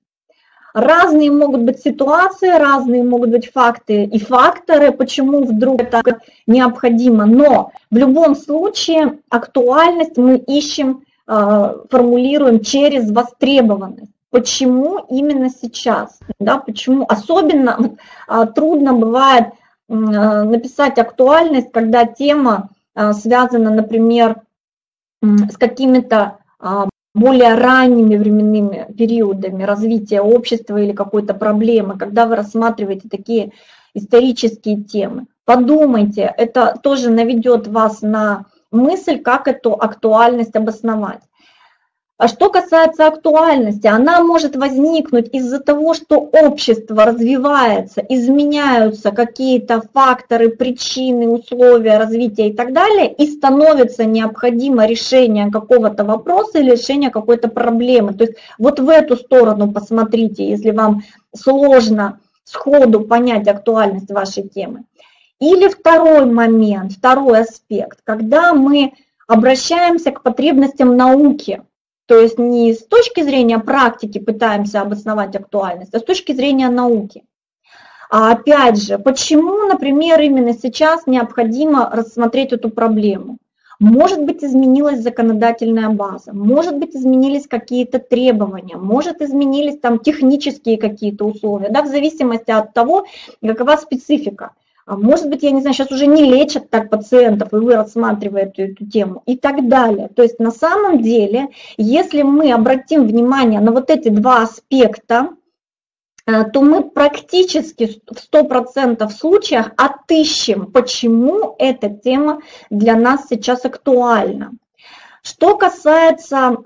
Speaker 2: Разные могут быть ситуации, разные могут быть факты и факторы, почему вдруг это необходимо, но в любом случае актуальность мы ищем, а, формулируем через востребованность почему именно сейчас, да, почему особенно а, трудно бывает а, написать актуальность, когда тема а, связана, например, с какими-то более ранними временными периодами развития общества или какой-то проблемы, когда вы рассматриваете такие исторические темы. Подумайте, это тоже наведет вас на мысль, как эту актуальность обосновать. А что касается актуальности, она может возникнуть из-за того, что общество развивается, изменяются какие-то факторы, причины, условия развития и так далее, и становится необходимо решение какого-то вопроса или решение какой-то проблемы. То есть вот в эту сторону посмотрите, если вам сложно сходу понять актуальность вашей темы. Или второй момент, второй аспект, когда мы обращаемся к потребностям науки – то есть не с точки зрения практики пытаемся обосновать актуальность, а с точки зрения науки. А опять же, почему, например, именно сейчас необходимо рассмотреть эту проблему? Может быть, изменилась законодательная база, может быть, изменились какие-то требования, может, изменились там технические какие-то условия, да, в зависимости от того, какова специфика. А может быть, я не знаю, сейчас уже не лечат так пациентов, и вы рассматриваете эту тему и так далее. То есть на самом деле, если мы обратим внимание на вот эти два аспекта, э, то мы практически в 100% случаях отыщем, почему эта тема для нас сейчас актуальна. Что касается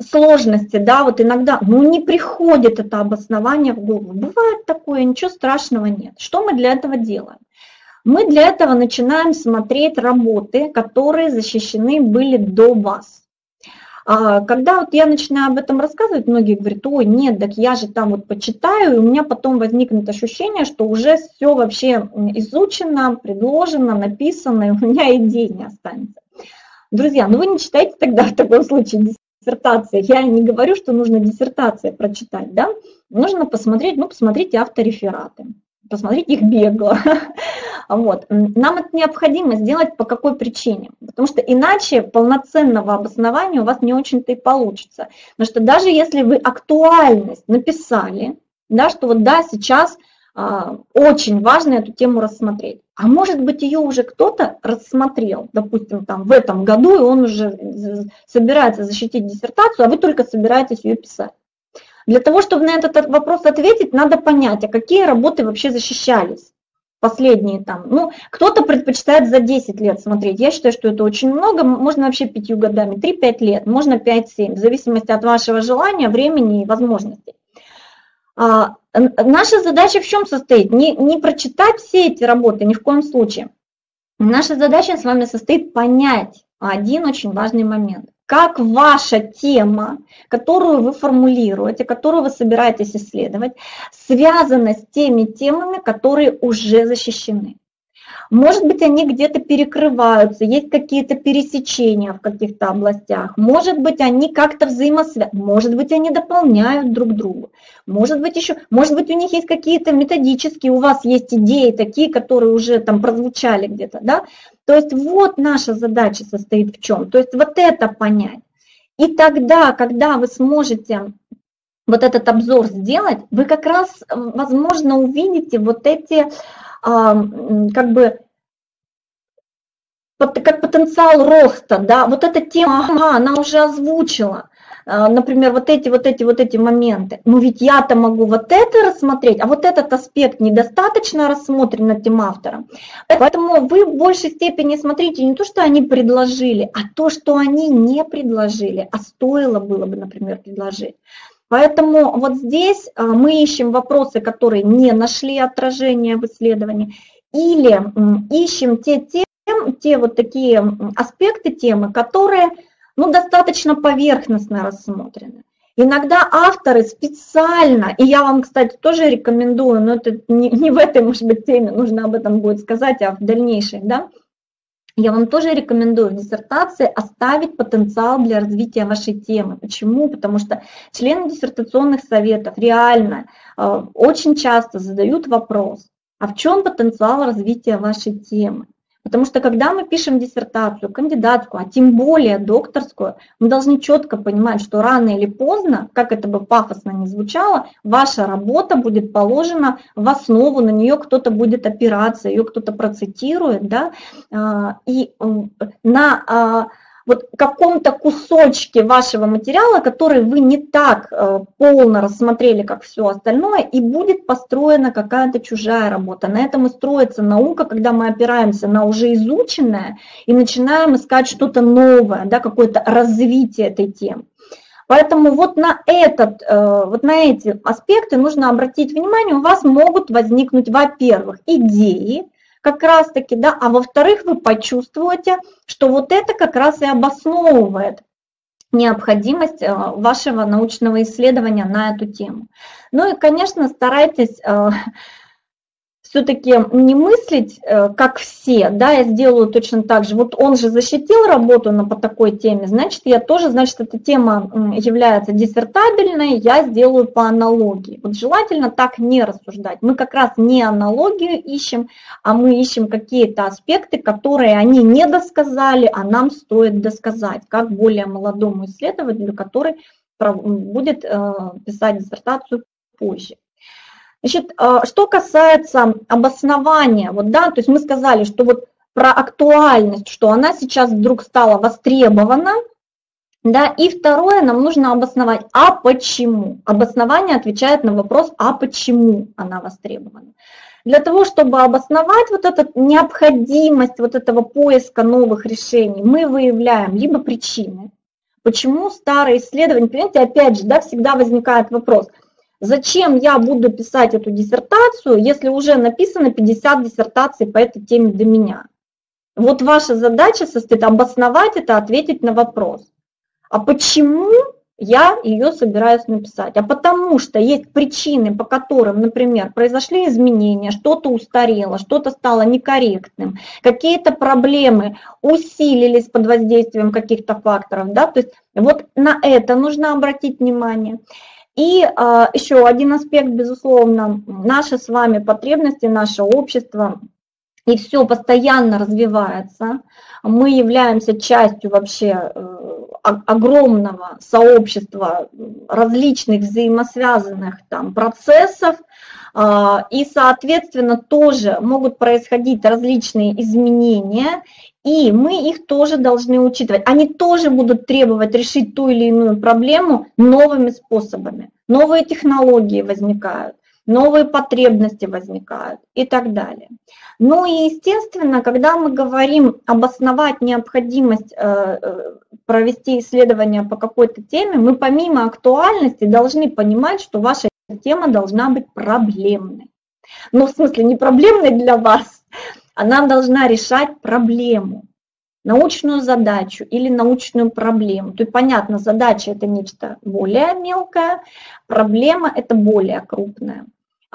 Speaker 2: сложности, да, вот иногда, ну не приходит это обоснование в голову. Бывает такое, ничего страшного нет. Что мы для этого делаем? Мы для этого начинаем смотреть работы, которые защищены были до вас. А, когда вот я начинаю об этом рассказывать, многие говорят, ой, нет, так я же там вот почитаю, и у меня потом возникнет ощущение, что уже все вообще изучено, предложено, написано, и у меня идей не останется. Друзья, ну вы не читайте тогда в таком случае диссертация. Я не говорю, что нужно диссертация прочитать, да? Нужно посмотреть, ну, посмотрите авторефераты, посмотреть их бегло. *laughs* Вот. Нам это необходимо сделать по какой причине? Потому что иначе полноценного обоснования у вас не очень-то и получится. Потому что даже если вы актуальность написали, да, что вот да, сейчас очень важно эту тему рассмотреть. А может быть, ее уже кто-то рассмотрел, допустим, там в этом году, и он уже собирается защитить диссертацию, а вы только собираетесь ее писать. Для того, чтобы на этот вопрос ответить, надо понять, а какие работы вообще защищались последние там. Ну, кто-то предпочитает за 10 лет смотреть. Я считаю, что это очень много. Можно вообще пятью годами, 3-5 лет, можно 5-7, в зависимости от вашего желания, времени и возможностей. А, наша задача в чем состоит? Не, не прочитать все эти работы ни в коем случае. Наша задача с вами состоит понять один очень важный момент. Как ваша тема, которую вы формулируете, которую вы собираетесь исследовать, связана с теми темами, которые уже защищены. Может быть, они где-то перекрываются, есть какие-то пересечения в каких-то областях. Может быть, они как-то взаимосвязаны, может быть, они дополняют друг друга. Может быть, еще, может быть, у них есть какие-то методические, у вас есть идеи такие, которые уже там прозвучали где-то, да? То есть вот наша задача состоит в чем? То есть вот это понять. И тогда, когда вы сможете вот этот обзор сделать, вы как раз, возможно, увидите вот эти как бы как потенциал роста, да, вот эта тема, ага, она уже озвучила, а, например, вот эти, вот эти, вот эти моменты. Ну ведь я-то могу вот это рассмотреть, а вот этот аспект недостаточно рассмотрен этим автором. Поэтому вы в большей степени смотрите не то, что они предложили, а то, что они не предложили, а стоило было бы, например, предложить. Поэтому вот здесь а, мы ищем вопросы, которые не нашли отражения в исследовании, или ищем те темы, те вот такие аспекты темы, которые ну, достаточно поверхностно рассмотрены. Иногда авторы специально, и я вам, кстати, тоже рекомендую, но это не, не в этой, может быть, теме, нужно об этом будет сказать, а в дальнейшей, да, я вам тоже рекомендую в диссертации оставить потенциал для развития вашей темы. Почему? Потому что члены диссертационных советов реально э, очень часто задают вопрос, а в чем потенциал развития вашей темы? Потому что когда мы пишем диссертацию, кандидатскую, а тем более докторскую, мы должны четко понимать, что рано или поздно, как это бы пафосно не звучало, ваша работа будет положена в основу, на нее кто-то будет опираться, ее кто-то процитирует, да, а, и на а, вот каком-то кусочке вашего материала, который вы не так э, полно рассмотрели, как все остальное, и будет построена какая-то чужая работа. На этом и строится наука, когда мы опираемся на уже изученное и начинаем искать что-то новое, да, какое-то развитие этой темы. Поэтому вот на, этот, э, вот на эти аспекты нужно обратить внимание. У вас могут возникнуть, во-первых, идеи, как раз таки, да, а во-вторых, вы почувствуете, что вот это как раз и обосновывает необходимость э, вашего научного исследования на эту тему. Ну и, конечно, старайтесь э, все-таки не мыслить, э, как все, да, я сделаю точно так же. Вот он же защитил работу на, по такой теме, значит, я тоже, значит, эта тема является диссертабельной, я сделаю по аналогии. Вот желательно так не рассуждать. Мы как раз не аналогию ищем, а мы ищем какие-то аспекты, которые они не досказали, а нам стоит досказать, как более молодому исследователю, который будет э, писать диссертацию позже. Значит, а, что касается обоснования, вот, да, то есть мы сказали, что вот про актуальность, что она сейчас вдруг стала востребована, да, и второе, нам нужно обосновать, а почему? Обоснование отвечает на вопрос, а почему она востребована. Для того, чтобы обосновать вот эту необходимость вот этого поиска новых решений, мы выявляем либо причины, почему старые исследования, понимаете, опять же, да, всегда возникает вопрос – Зачем я буду писать эту диссертацию, если уже написано 50 диссертаций по этой теме до меня? Вот ваша задача состоит обосновать это, ответить на вопрос. А почему я ее собираюсь написать? А потому что есть причины, по которым, например, произошли изменения, что-то устарело, что-то стало некорректным, какие-то проблемы усилились под воздействием каких-то факторов. Да? То есть вот на это нужно обратить внимание. И а, еще один аспект, безусловно, наши с вами потребности, наше общество, и все постоянно развивается. Мы являемся частью вообще э, огромного сообщества различных взаимосвязанных там процессов, а, и, соответственно, тоже могут происходить различные изменения, и мы их тоже должны учитывать. Они тоже будут требовать решить ту или иную проблему новыми способами. Новые технологии возникают, новые потребности возникают и так далее. Ну и, естественно, когда мы говорим обосновать необходимость э, э, провести исследование по какой-то теме, мы помимо актуальности должны понимать, что ваша тема должна быть проблемной. Но в смысле не проблемной для вас, она должна решать проблему, научную задачу или научную проблему. То есть, понятно, задача – это нечто более мелкое, проблема – это более крупная.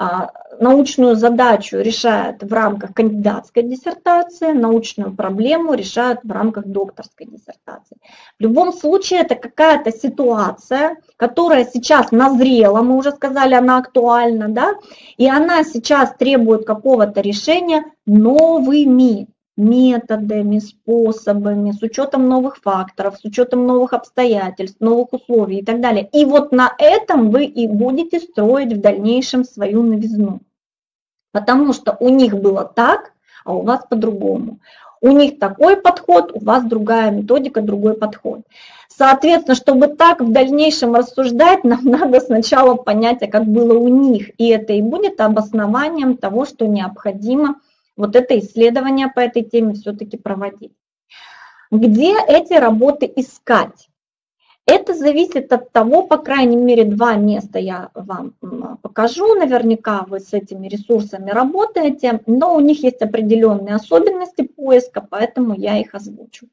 Speaker 2: А, научную задачу решают в рамках кандидатской диссертации, научную проблему решают в рамках докторской диссертации. В любом случае это какая-то ситуация, которая сейчас назрела, мы уже сказали, она актуальна, да, и она сейчас требует какого-то решения новыми методами, способами, с учетом новых факторов, с учетом новых обстоятельств, новых условий и так далее. И вот на этом вы и будете строить в дальнейшем свою новизну. Потому что у них было так, а у вас по-другому. У них такой подход, у вас другая методика, другой подход. Соответственно, чтобы так в дальнейшем рассуждать, нам *laughs* надо сначала понять, а как было у них. И это и будет обоснованием того, что необходимо – вот это исследование по этой теме все-таки проводить. Где эти работы искать? Это зависит от того, по крайней мере, два места я вам покажу. Наверняка вы с этими ресурсами работаете, но у них есть определенные особенности поиска, поэтому я их озвучу.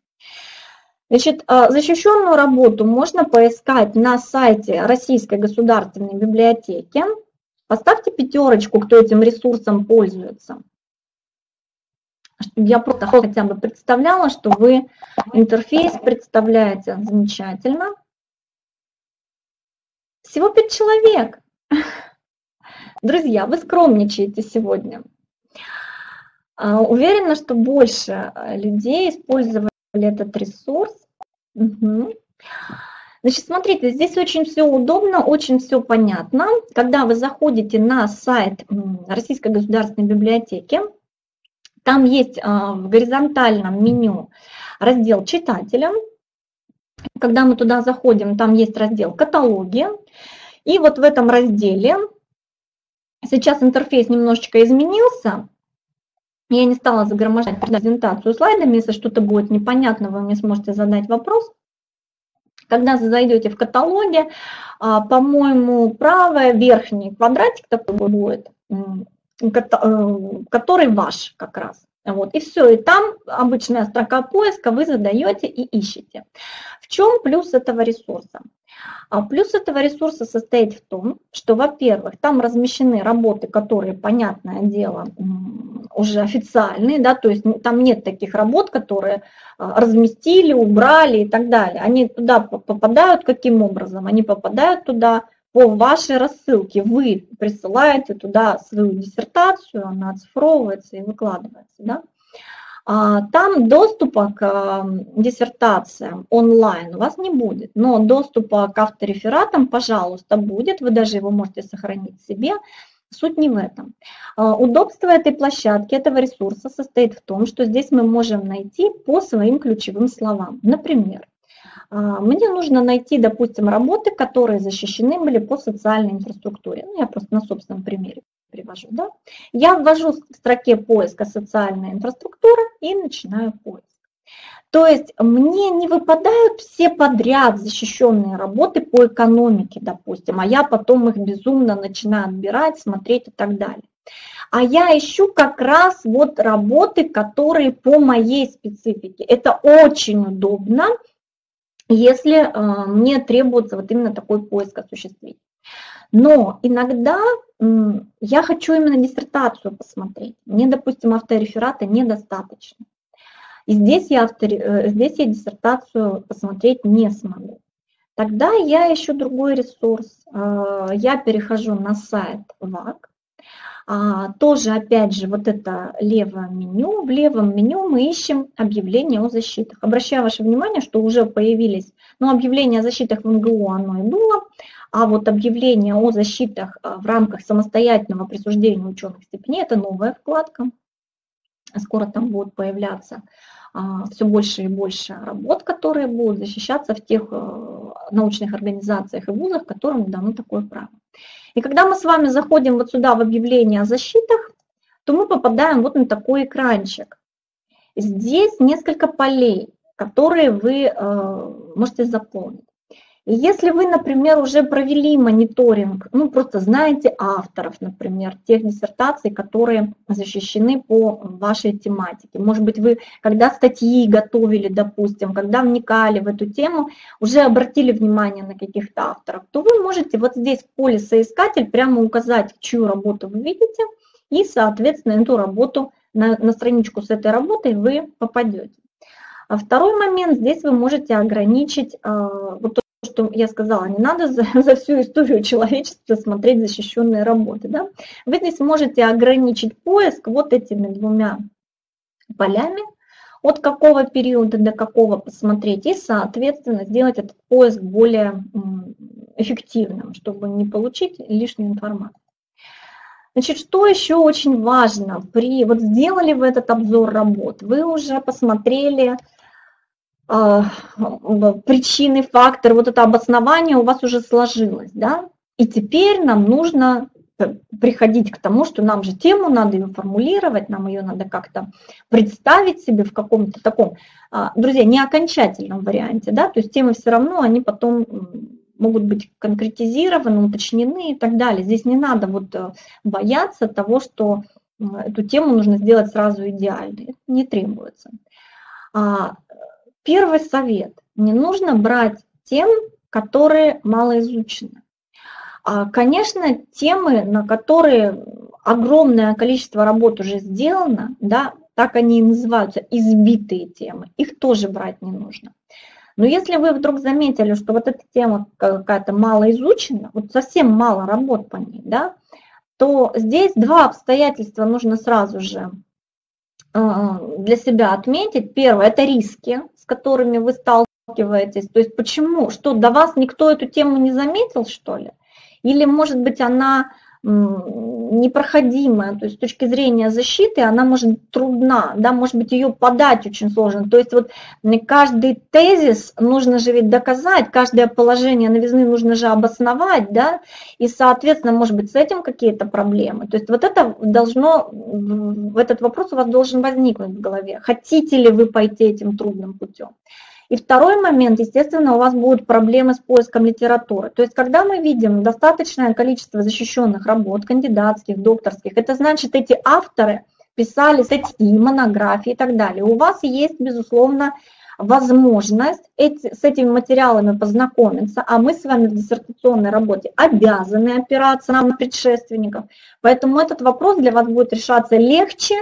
Speaker 2: Значит, а, защищенную работу можно поискать на сайте Российской государственной библиотеки. Поставьте пятерочку, кто этим ресурсом пользуется я просто хотя бы представляла, что вы интерфейс представляете замечательно. Всего пять человек. Друзья, вы скромничаете сегодня. А, уверена, что больше людей использовали этот ресурс. Угу. Значит, смотрите, здесь очень все удобно, очень все понятно. Когда вы заходите на сайт Российской государственной библиотеки, там есть а, в горизонтальном меню раздел читателям. Когда мы туда заходим, там есть раздел каталоги. И вот в этом разделе, сейчас интерфейс немножечко изменился, я не стала загромождать презентацию слайдами, если что-то будет непонятно, вы мне сможете задать вопрос. Когда вы зайдете в каталоге, а, по-моему, правый верхний квадратик такой будет, который ваш как раз. Вот, и все, и там обычная строка поиска вы задаете и ищете. В чем плюс этого ресурса? А плюс этого ресурса состоит в том, что, во-первых, там размещены работы, которые, понятное дело, уже официальные, да, то есть там нет таких работ, которые а, разместили, убрали и так далее. Они туда попадают каким образом? Они попадают туда по вашей рассылке. Вы присылаете туда свою диссертацию, она оцифровывается и выкладывается. Да? А, там доступа к диссертациям онлайн у вас не будет, но доступа к авторефератам, пожалуйста, будет, вы даже его можете сохранить себе. Суть не в этом. А, удобство этой площадки, этого ресурса состоит в том, что здесь мы можем найти по своим ключевым словам. Например, мне нужно найти, допустим, работы, которые защищены были по социальной инфраструктуре. Ну, я просто на собственном примере привожу. Да? Я ввожу в строке поиска социальная инфраструктура и начинаю поиск. То есть мне не выпадают все подряд защищенные работы по экономике, допустим, а я потом их безумно начинаю отбирать, смотреть и так далее. А я ищу как раз вот работы, которые по моей специфике. Это очень удобно, если э, мне требуется вот именно такой поиск осуществить. Но иногда я хочу именно диссертацию посмотреть. Мне, допустим, автореферата недостаточно. И здесь я, автор, э, здесь я диссертацию посмотреть не смогу. Тогда я ищу другой ресурс. Э, я перехожу на сайт ВАК, а, тоже, опять же, вот это левое меню. В левом меню мы ищем объявления о защитах. Обращаю ваше внимание, что уже появились, ну, объявление о защитах в МГУ оно и было, а вот объявление о защитах а, в рамках самостоятельного присуждения ученых степеней – это новая вкладка. Скоро там будут появляться все больше и больше работ, которые будут защищаться в тех э, научных организациях и вузах, которым дано такое право. И когда мы с вами заходим вот сюда в объявление о защитах, то мы попадаем вот на такой экранчик. Здесь несколько полей, которые вы э, можете заполнить. И если вы, например, уже провели мониторинг, ну просто знаете авторов, например, тех диссертаций, которые защищены по вашей тематике. Может быть, вы, когда статьи готовили, допустим, когда вникали в эту тему, уже обратили внимание на каких-то авторов, то вы можете вот здесь в поле «Соискатель» прямо указать, чью работу вы видите, и, соответственно, эту работу, на, на страничку с этой работой вы попадете. А второй момент, здесь вы можете ограничить э, вот что я сказала, не надо за, *laughs* за всю историю человечества смотреть защищенные работы. Да? Вы здесь можете ограничить поиск вот этими двумя полями, от какого периода до какого посмотреть, и, соответственно, сделать этот поиск более эффективным, чтобы не получить лишнюю информацию. Значит, что еще очень важно? При, вот сделали вы этот обзор работ, вы уже посмотрели, причины, фактор, вот это обоснование у вас уже сложилось, да, и теперь нам нужно приходить к тому, что нам же тему надо ее формулировать, нам ее надо как-то представить себе в каком-то таком, а, друзья, не окончательном варианте, да, то есть темы все равно, они потом могут быть конкретизированы, уточнены и так далее. Здесь не надо вот э, бояться того, что эту тему нужно сделать сразу идеальной, не требуется. Первый совет. Не нужно брать тем, которые мало изучены. А, конечно, темы, на которые огромное количество работ уже сделано, да, так они и называются, избитые темы, их тоже брать не нужно. Но если вы вдруг заметили, что вот эта тема какая-то мало изучена, вот совсем мало работ по ней, да, то здесь два обстоятельства нужно сразу же а, для себя отметить. Первое – это риски, которыми вы сталкиваетесь? То есть почему? Что, до вас никто эту тему не заметил, что ли? Или, может быть, она непроходимая, то есть с точки зрения защиты она может трудна, да, может быть ее подать очень сложно. То есть вот каждый тезис нужно же ведь доказать, каждое положение новизны нужно же обосновать, да, и соответственно, может быть, с этим какие-то проблемы. То есть вот это должно, этот вопрос у вас должен возникнуть в голове. Хотите ли вы пойти этим трудным путем? И второй момент, естественно, у вас будут проблемы с поиском литературы. То есть, когда мы видим достаточное количество защищенных работ, кандидатских, докторских, это значит, эти авторы писали статьи, монографии и так далее. У вас есть, безусловно, возможность эти, с этими материалами познакомиться, а мы с вами в диссертационной работе обязаны опираться на предшественников. Поэтому этот вопрос для вас будет решаться легче,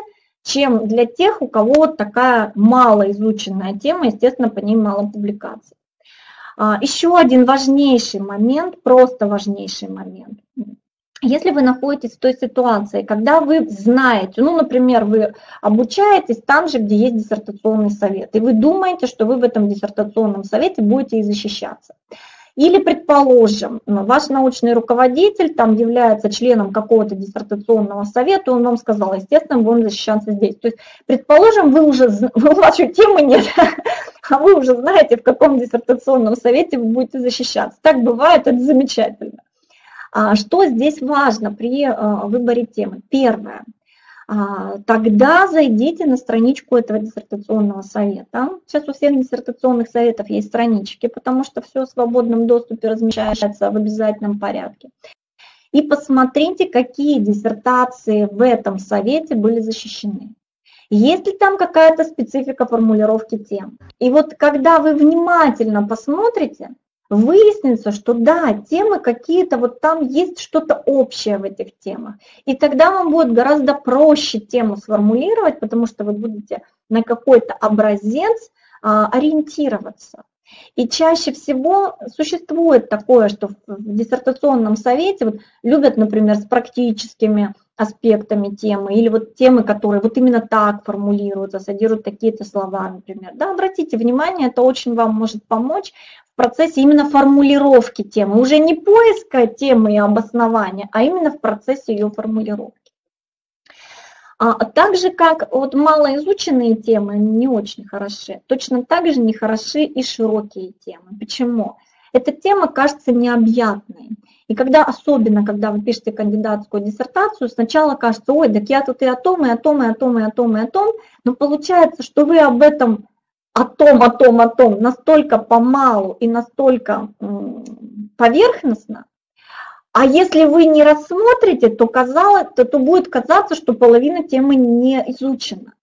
Speaker 2: чем для тех, у кого такая малоизученная тема, естественно, по ней мало публикаций. А, еще один важнейший момент, просто важнейший момент. Если вы находитесь в той ситуации, когда вы знаете, ну, например, вы обучаетесь там же, где есть диссертационный совет, и вы думаете, что вы в этом диссертационном совете будете и защищаться. Или, предположим, ваш научный руководитель там является членом какого-то диссертационного совета, он вам сказал, естественно, будем защищаться здесь. То есть, предположим, вы уже, у вас еще темы нет, а вы уже знаете, в каком диссертационном совете вы будете защищаться. Так бывает, это замечательно. А что здесь важно при а, выборе темы? Первое – тогда зайдите на страничку этого диссертационного совета. Сейчас у всех диссертационных советов есть странички, потому что все в свободном доступе размещается в обязательном порядке. И посмотрите, какие диссертации в этом совете были защищены. Есть ли там какая-то специфика формулировки тем? И вот когда вы внимательно посмотрите, выяснится, что да, темы какие-то, вот там есть что-то общее в этих темах. И тогда вам будет гораздо проще тему сформулировать, потому что вы будете на какой-то образец а, ориентироваться. И чаще всего существует такое, что в диссертационном совете вот, любят, например, с практическими аспектами темы, или вот темы, которые вот именно так формулируются, содержат такие-то слова, например. Да, обратите внимание, это очень вам может помочь в процессе именно формулировки темы, уже не поиска темы и обоснования, а именно в процессе ее формулировки. А так как вот малоизученные темы не очень хороши, точно так же не хороши и широкие темы. Почему? Эта тема кажется необъятной. И когда, особенно когда вы пишете кандидатскую диссертацию, сначала кажется, ой, так я тут и о том, и о том, и о том, и о том, и о том, но получается, что вы об этом о том, о том, о том настолько помалу и настолько поверхностно, а если вы не рассмотрите, то, казалось, то, то будет казаться, что половина темы не изучена.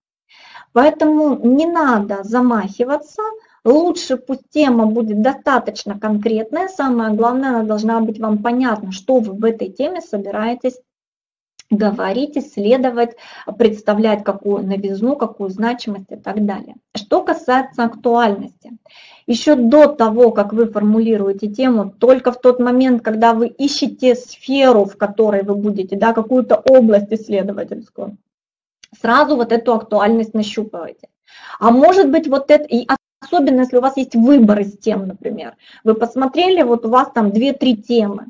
Speaker 2: Поэтому не надо замахиваться, лучше пусть тема будет достаточно конкретная, самое главное, она должна быть вам понятна, что вы в этой теме собираетесь говорить, исследовать, представлять какую новизну, какую значимость и так далее. Что касается актуальности, еще до того, как вы формулируете тему, только в тот момент, когда вы ищете сферу, в которой вы будете, да, какую-то область исследовательскую, сразу вот эту актуальность нащупываете. А может быть вот это, и особенно если у вас есть выбор из тем, например, вы посмотрели, вот у вас там 2-3 темы,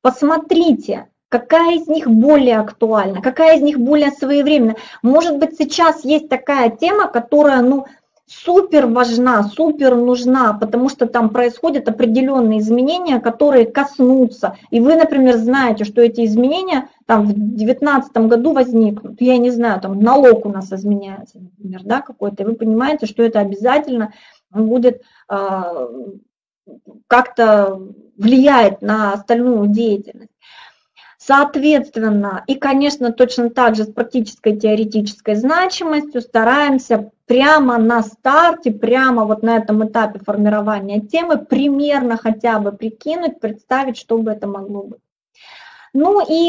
Speaker 2: посмотрите, какая из них более актуальна, какая из них более своевременна. Может быть, сейчас есть такая тема, которая, ну, супер важна, супер нужна, потому что там происходят определенные изменения, которые коснутся. И вы, например, знаете, что эти изменения там в 2019 году возникнут. Я не знаю, там налог у нас изменяется, например, да, какой-то. И вы понимаете, что это обязательно будет э, как-то влияет на остальную деятельность. Соответственно, и, конечно, точно так же с практической теоретической значимостью стараемся прямо на старте, прямо вот на этом этапе формирования темы примерно хотя бы прикинуть, представить, что бы это могло быть. Ну и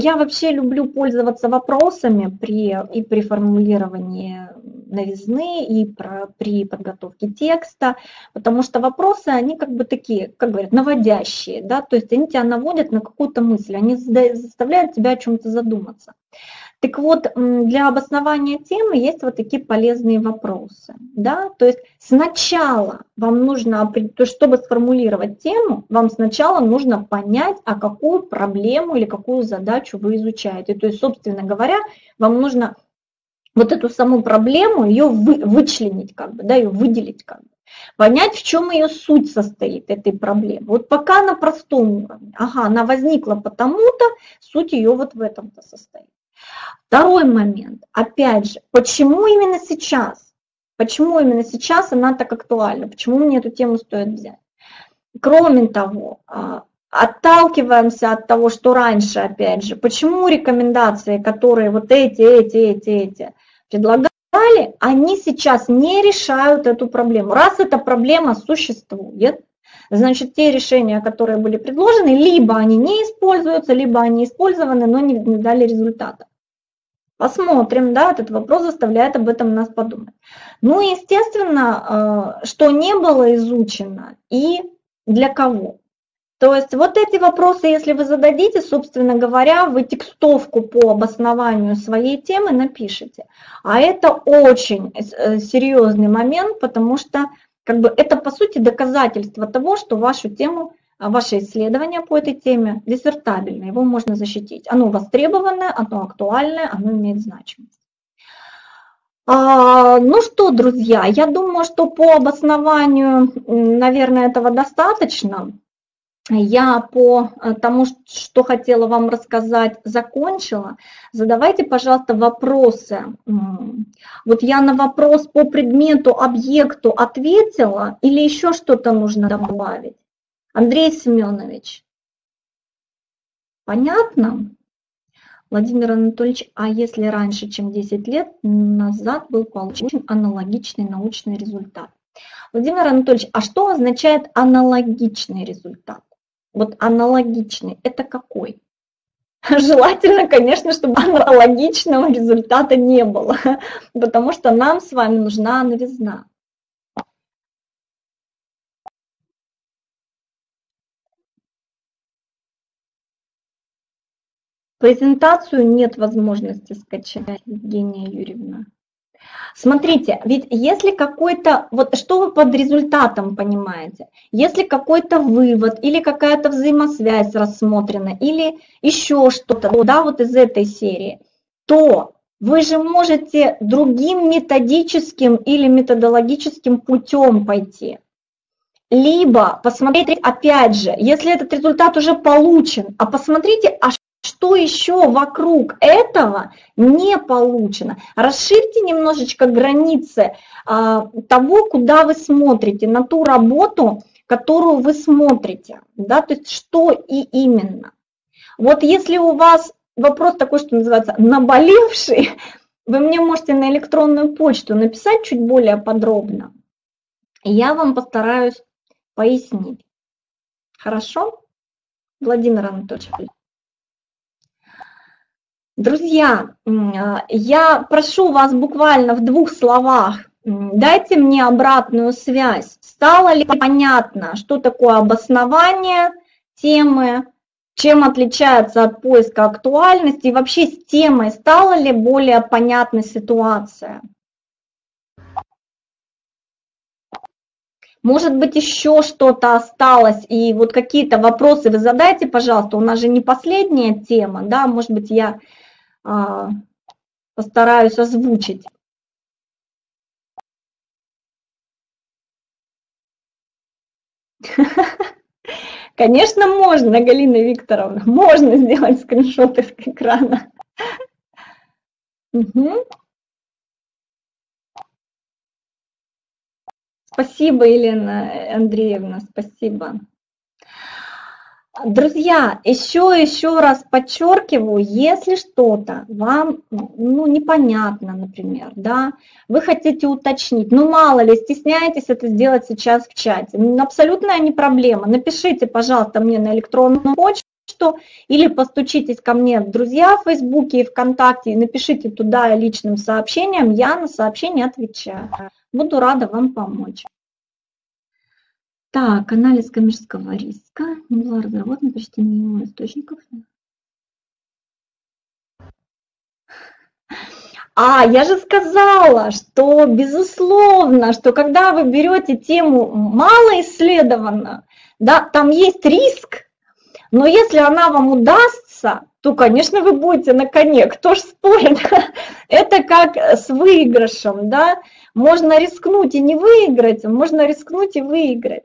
Speaker 2: я вообще люблю пользоваться вопросами при, и при формулировании новизны, и про, при подготовке текста, потому что вопросы, они как бы такие, как говорят, наводящие, да, то есть они тебя наводят на какую-то мысль, они заставляют тебя о чем-то задуматься. Так вот, для обоснования темы есть вот такие полезные вопросы. Да? То есть сначала вам нужно, чтобы сформулировать тему, вам сначала нужно понять, а какую проблему или какую задачу вы изучаете. То есть, собственно говоря, вам нужно вот эту саму проблему, ее вы, вычленить, как бы, да, ее выделить, как бы. Понять, в чем ее суть состоит, этой проблемы. Вот пока на простом уровне. Ага, она возникла потому-то, суть ее вот в этом-то состоит. Второй момент, опять же, почему именно сейчас? Почему именно сейчас она так актуальна? Почему мне эту тему стоит взять? Кроме того, а, отталкиваемся от того, что раньше, опять же, почему рекомендации, которые вот эти, эти, эти, эти предлагали, они сейчас не решают эту проблему. Раз эта проблема существует, значит, те решения, которые были предложены, либо они не используются, либо они использованы, но не, не дали результата. Посмотрим, да, этот вопрос заставляет об этом нас подумать. Ну, естественно, э, что не было изучено и для кого. То есть вот эти вопросы, если вы зададите, собственно говоря, вы текстовку по обоснованию своей темы напишите. А это очень э, серьезный момент, потому что как бы это по сути доказательство того, что вашу тему, ваше исследование по этой теме диссертабельно, его можно защитить. Оно востребованное, оно актуальное, оно имеет значимость. А, ну что, друзья, я думаю, что по обоснованию, наверное, этого достаточно. Я по э, тому, что хотела вам рассказать, закончила. Задавайте, пожалуйста, вопросы. Вот я на вопрос по предмету, объекту ответила или еще что-то нужно добавить? Андрей Семенович, понятно? Владимир Анатольевич, а если раньше, чем 10 лет назад был получен аналогичный научный результат? Владимир Анатольевич, а что означает аналогичный результат? Вот аналогичный, это какой? *laughs* Желательно, конечно, чтобы аналогичного результата не было, *laughs* потому что нам с вами нужна новизна. Презентацию нет возможности скачать, Евгения Юрьевна. Смотрите, ведь если какой-то, вот что вы под результатом понимаете? Если какой-то вывод или какая-то взаимосвязь рассмотрена, или еще что-то, да, вот из этой серии, то вы же можете другим методическим или методологическим путем пойти. Либо посмотреть, опять же, если этот результат уже получен, а посмотрите, а что еще вокруг этого не получено. Расширьте немножечко границы а, того, куда вы смотрите, на ту работу, которую вы смотрите, да, то есть что и именно. Вот если у вас вопрос такой, что называется наболевший, *laughs* вы мне можете на электронную почту написать чуть более подробно. Я вам постараюсь пояснить. Хорошо? Владимир Анатольевич. Друзья, а, я прошу вас буквально в двух словах, дайте мне обратную связь. Стало ли понятно, что такое обоснование темы, чем отличается от поиска актуальности, и вообще с темой стала ли более понятна ситуация? Может быть, еще что-то осталось, и вот какие-то вопросы вы задайте, пожалуйста, у нас же не последняя тема, да, может быть, я постараюсь озвучить. *laughs* Конечно, можно, Галина Викторовна, можно сделать скриншоты с экрана. Угу. Спасибо, Елена Андреевна, спасибо. Друзья, еще еще раз подчеркиваю, если что-то вам ну, непонятно, например, да, вы хотите уточнить, ну мало ли, стесняетесь это сделать сейчас в чате, ну, абсолютная не проблема, напишите, пожалуйста, мне на электронную почту или постучитесь ко мне в друзья в Фейсбуке и ВКонтакте и напишите туда личным сообщением, я на сообщение отвечаю. Буду рада вам помочь. Так, анализ коммерческого риска не была разработана почти минимум источников. А, я же сказала, что безусловно, что когда вы берете тему мало исследованную, да, там есть риск, но если она вам удастся, то, конечно, вы будете на коне. Кто ж спорит? *laughs* Это как с выигрышем, да? Можно рискнуть и не выиграть, можно рискнуть и выиграть.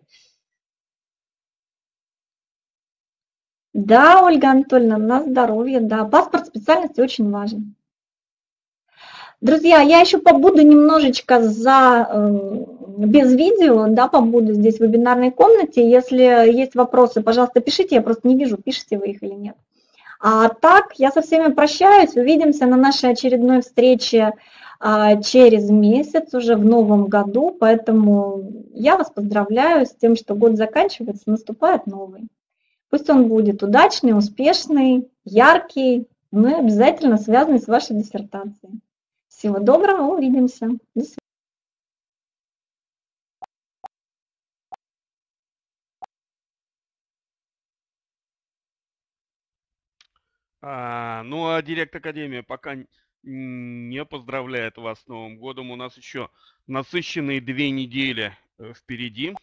Speaker 2: Да, Ольга Анатольевна, на здоровье, да. Паспорт специальности очень важен. Друзья, я еще побуду немножечко за, э, без видео, да, побуду здесь в вебинарной комнате. Если есть вопросы, пожалуйста, пишите, я просто не вижу, пишете вы их или нет. А так, я со всеми прощаюсь, увидимся на нашей очередной встрече а, через месяц, уже в новом году, поэтому я вас поздравляю с тем, что год заканчивается, наступает новый. Пусть он будет удачный, успешный, яркий, но и обязательно связанный с вашей диссертацией. Всего доброго, увидимся. До свидания.
Speaker 1: А, ну, а директ Академии пока не поздравляет вас с Новым годом. У нас еще насыщенные две недели э, впереди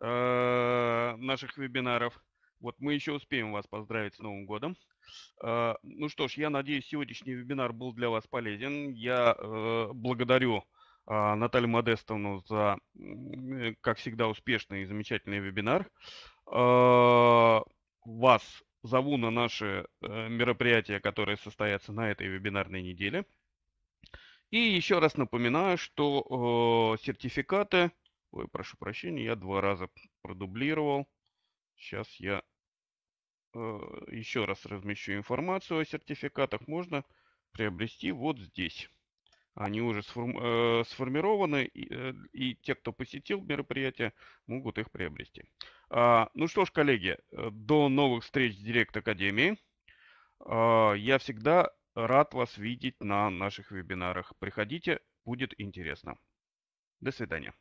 Speaker 1: э, наших вебинаров. Вот мы еще успеем вас поздравить с Новым годом. Э, ну что ж, я надеюсь, сегодняшний вебинар был для вас полезен. Я э, благодарю э, Наталью Модестовну за, как всегда, успешный и замечательный вебинар. Вас зову на наши мероприятия, которые состоятся на этой вебинарной неделе. И еще раз напоминаю, что сертификаты... Ой, прошу прощения, я два раза продублировал. Сейчас я Э, еще раз размещу информацию о сертификатах, можно приобрести вот здесь. Они уже э, сформированы, э, и, те, кто посетил мероприятие, могут их приобрести. А, ну что ж, коллеги, до новых встреч с Директ Академии. А, я всегда рад вас видеть на наших вебинарах. Приходите, будет интересно. До свидания.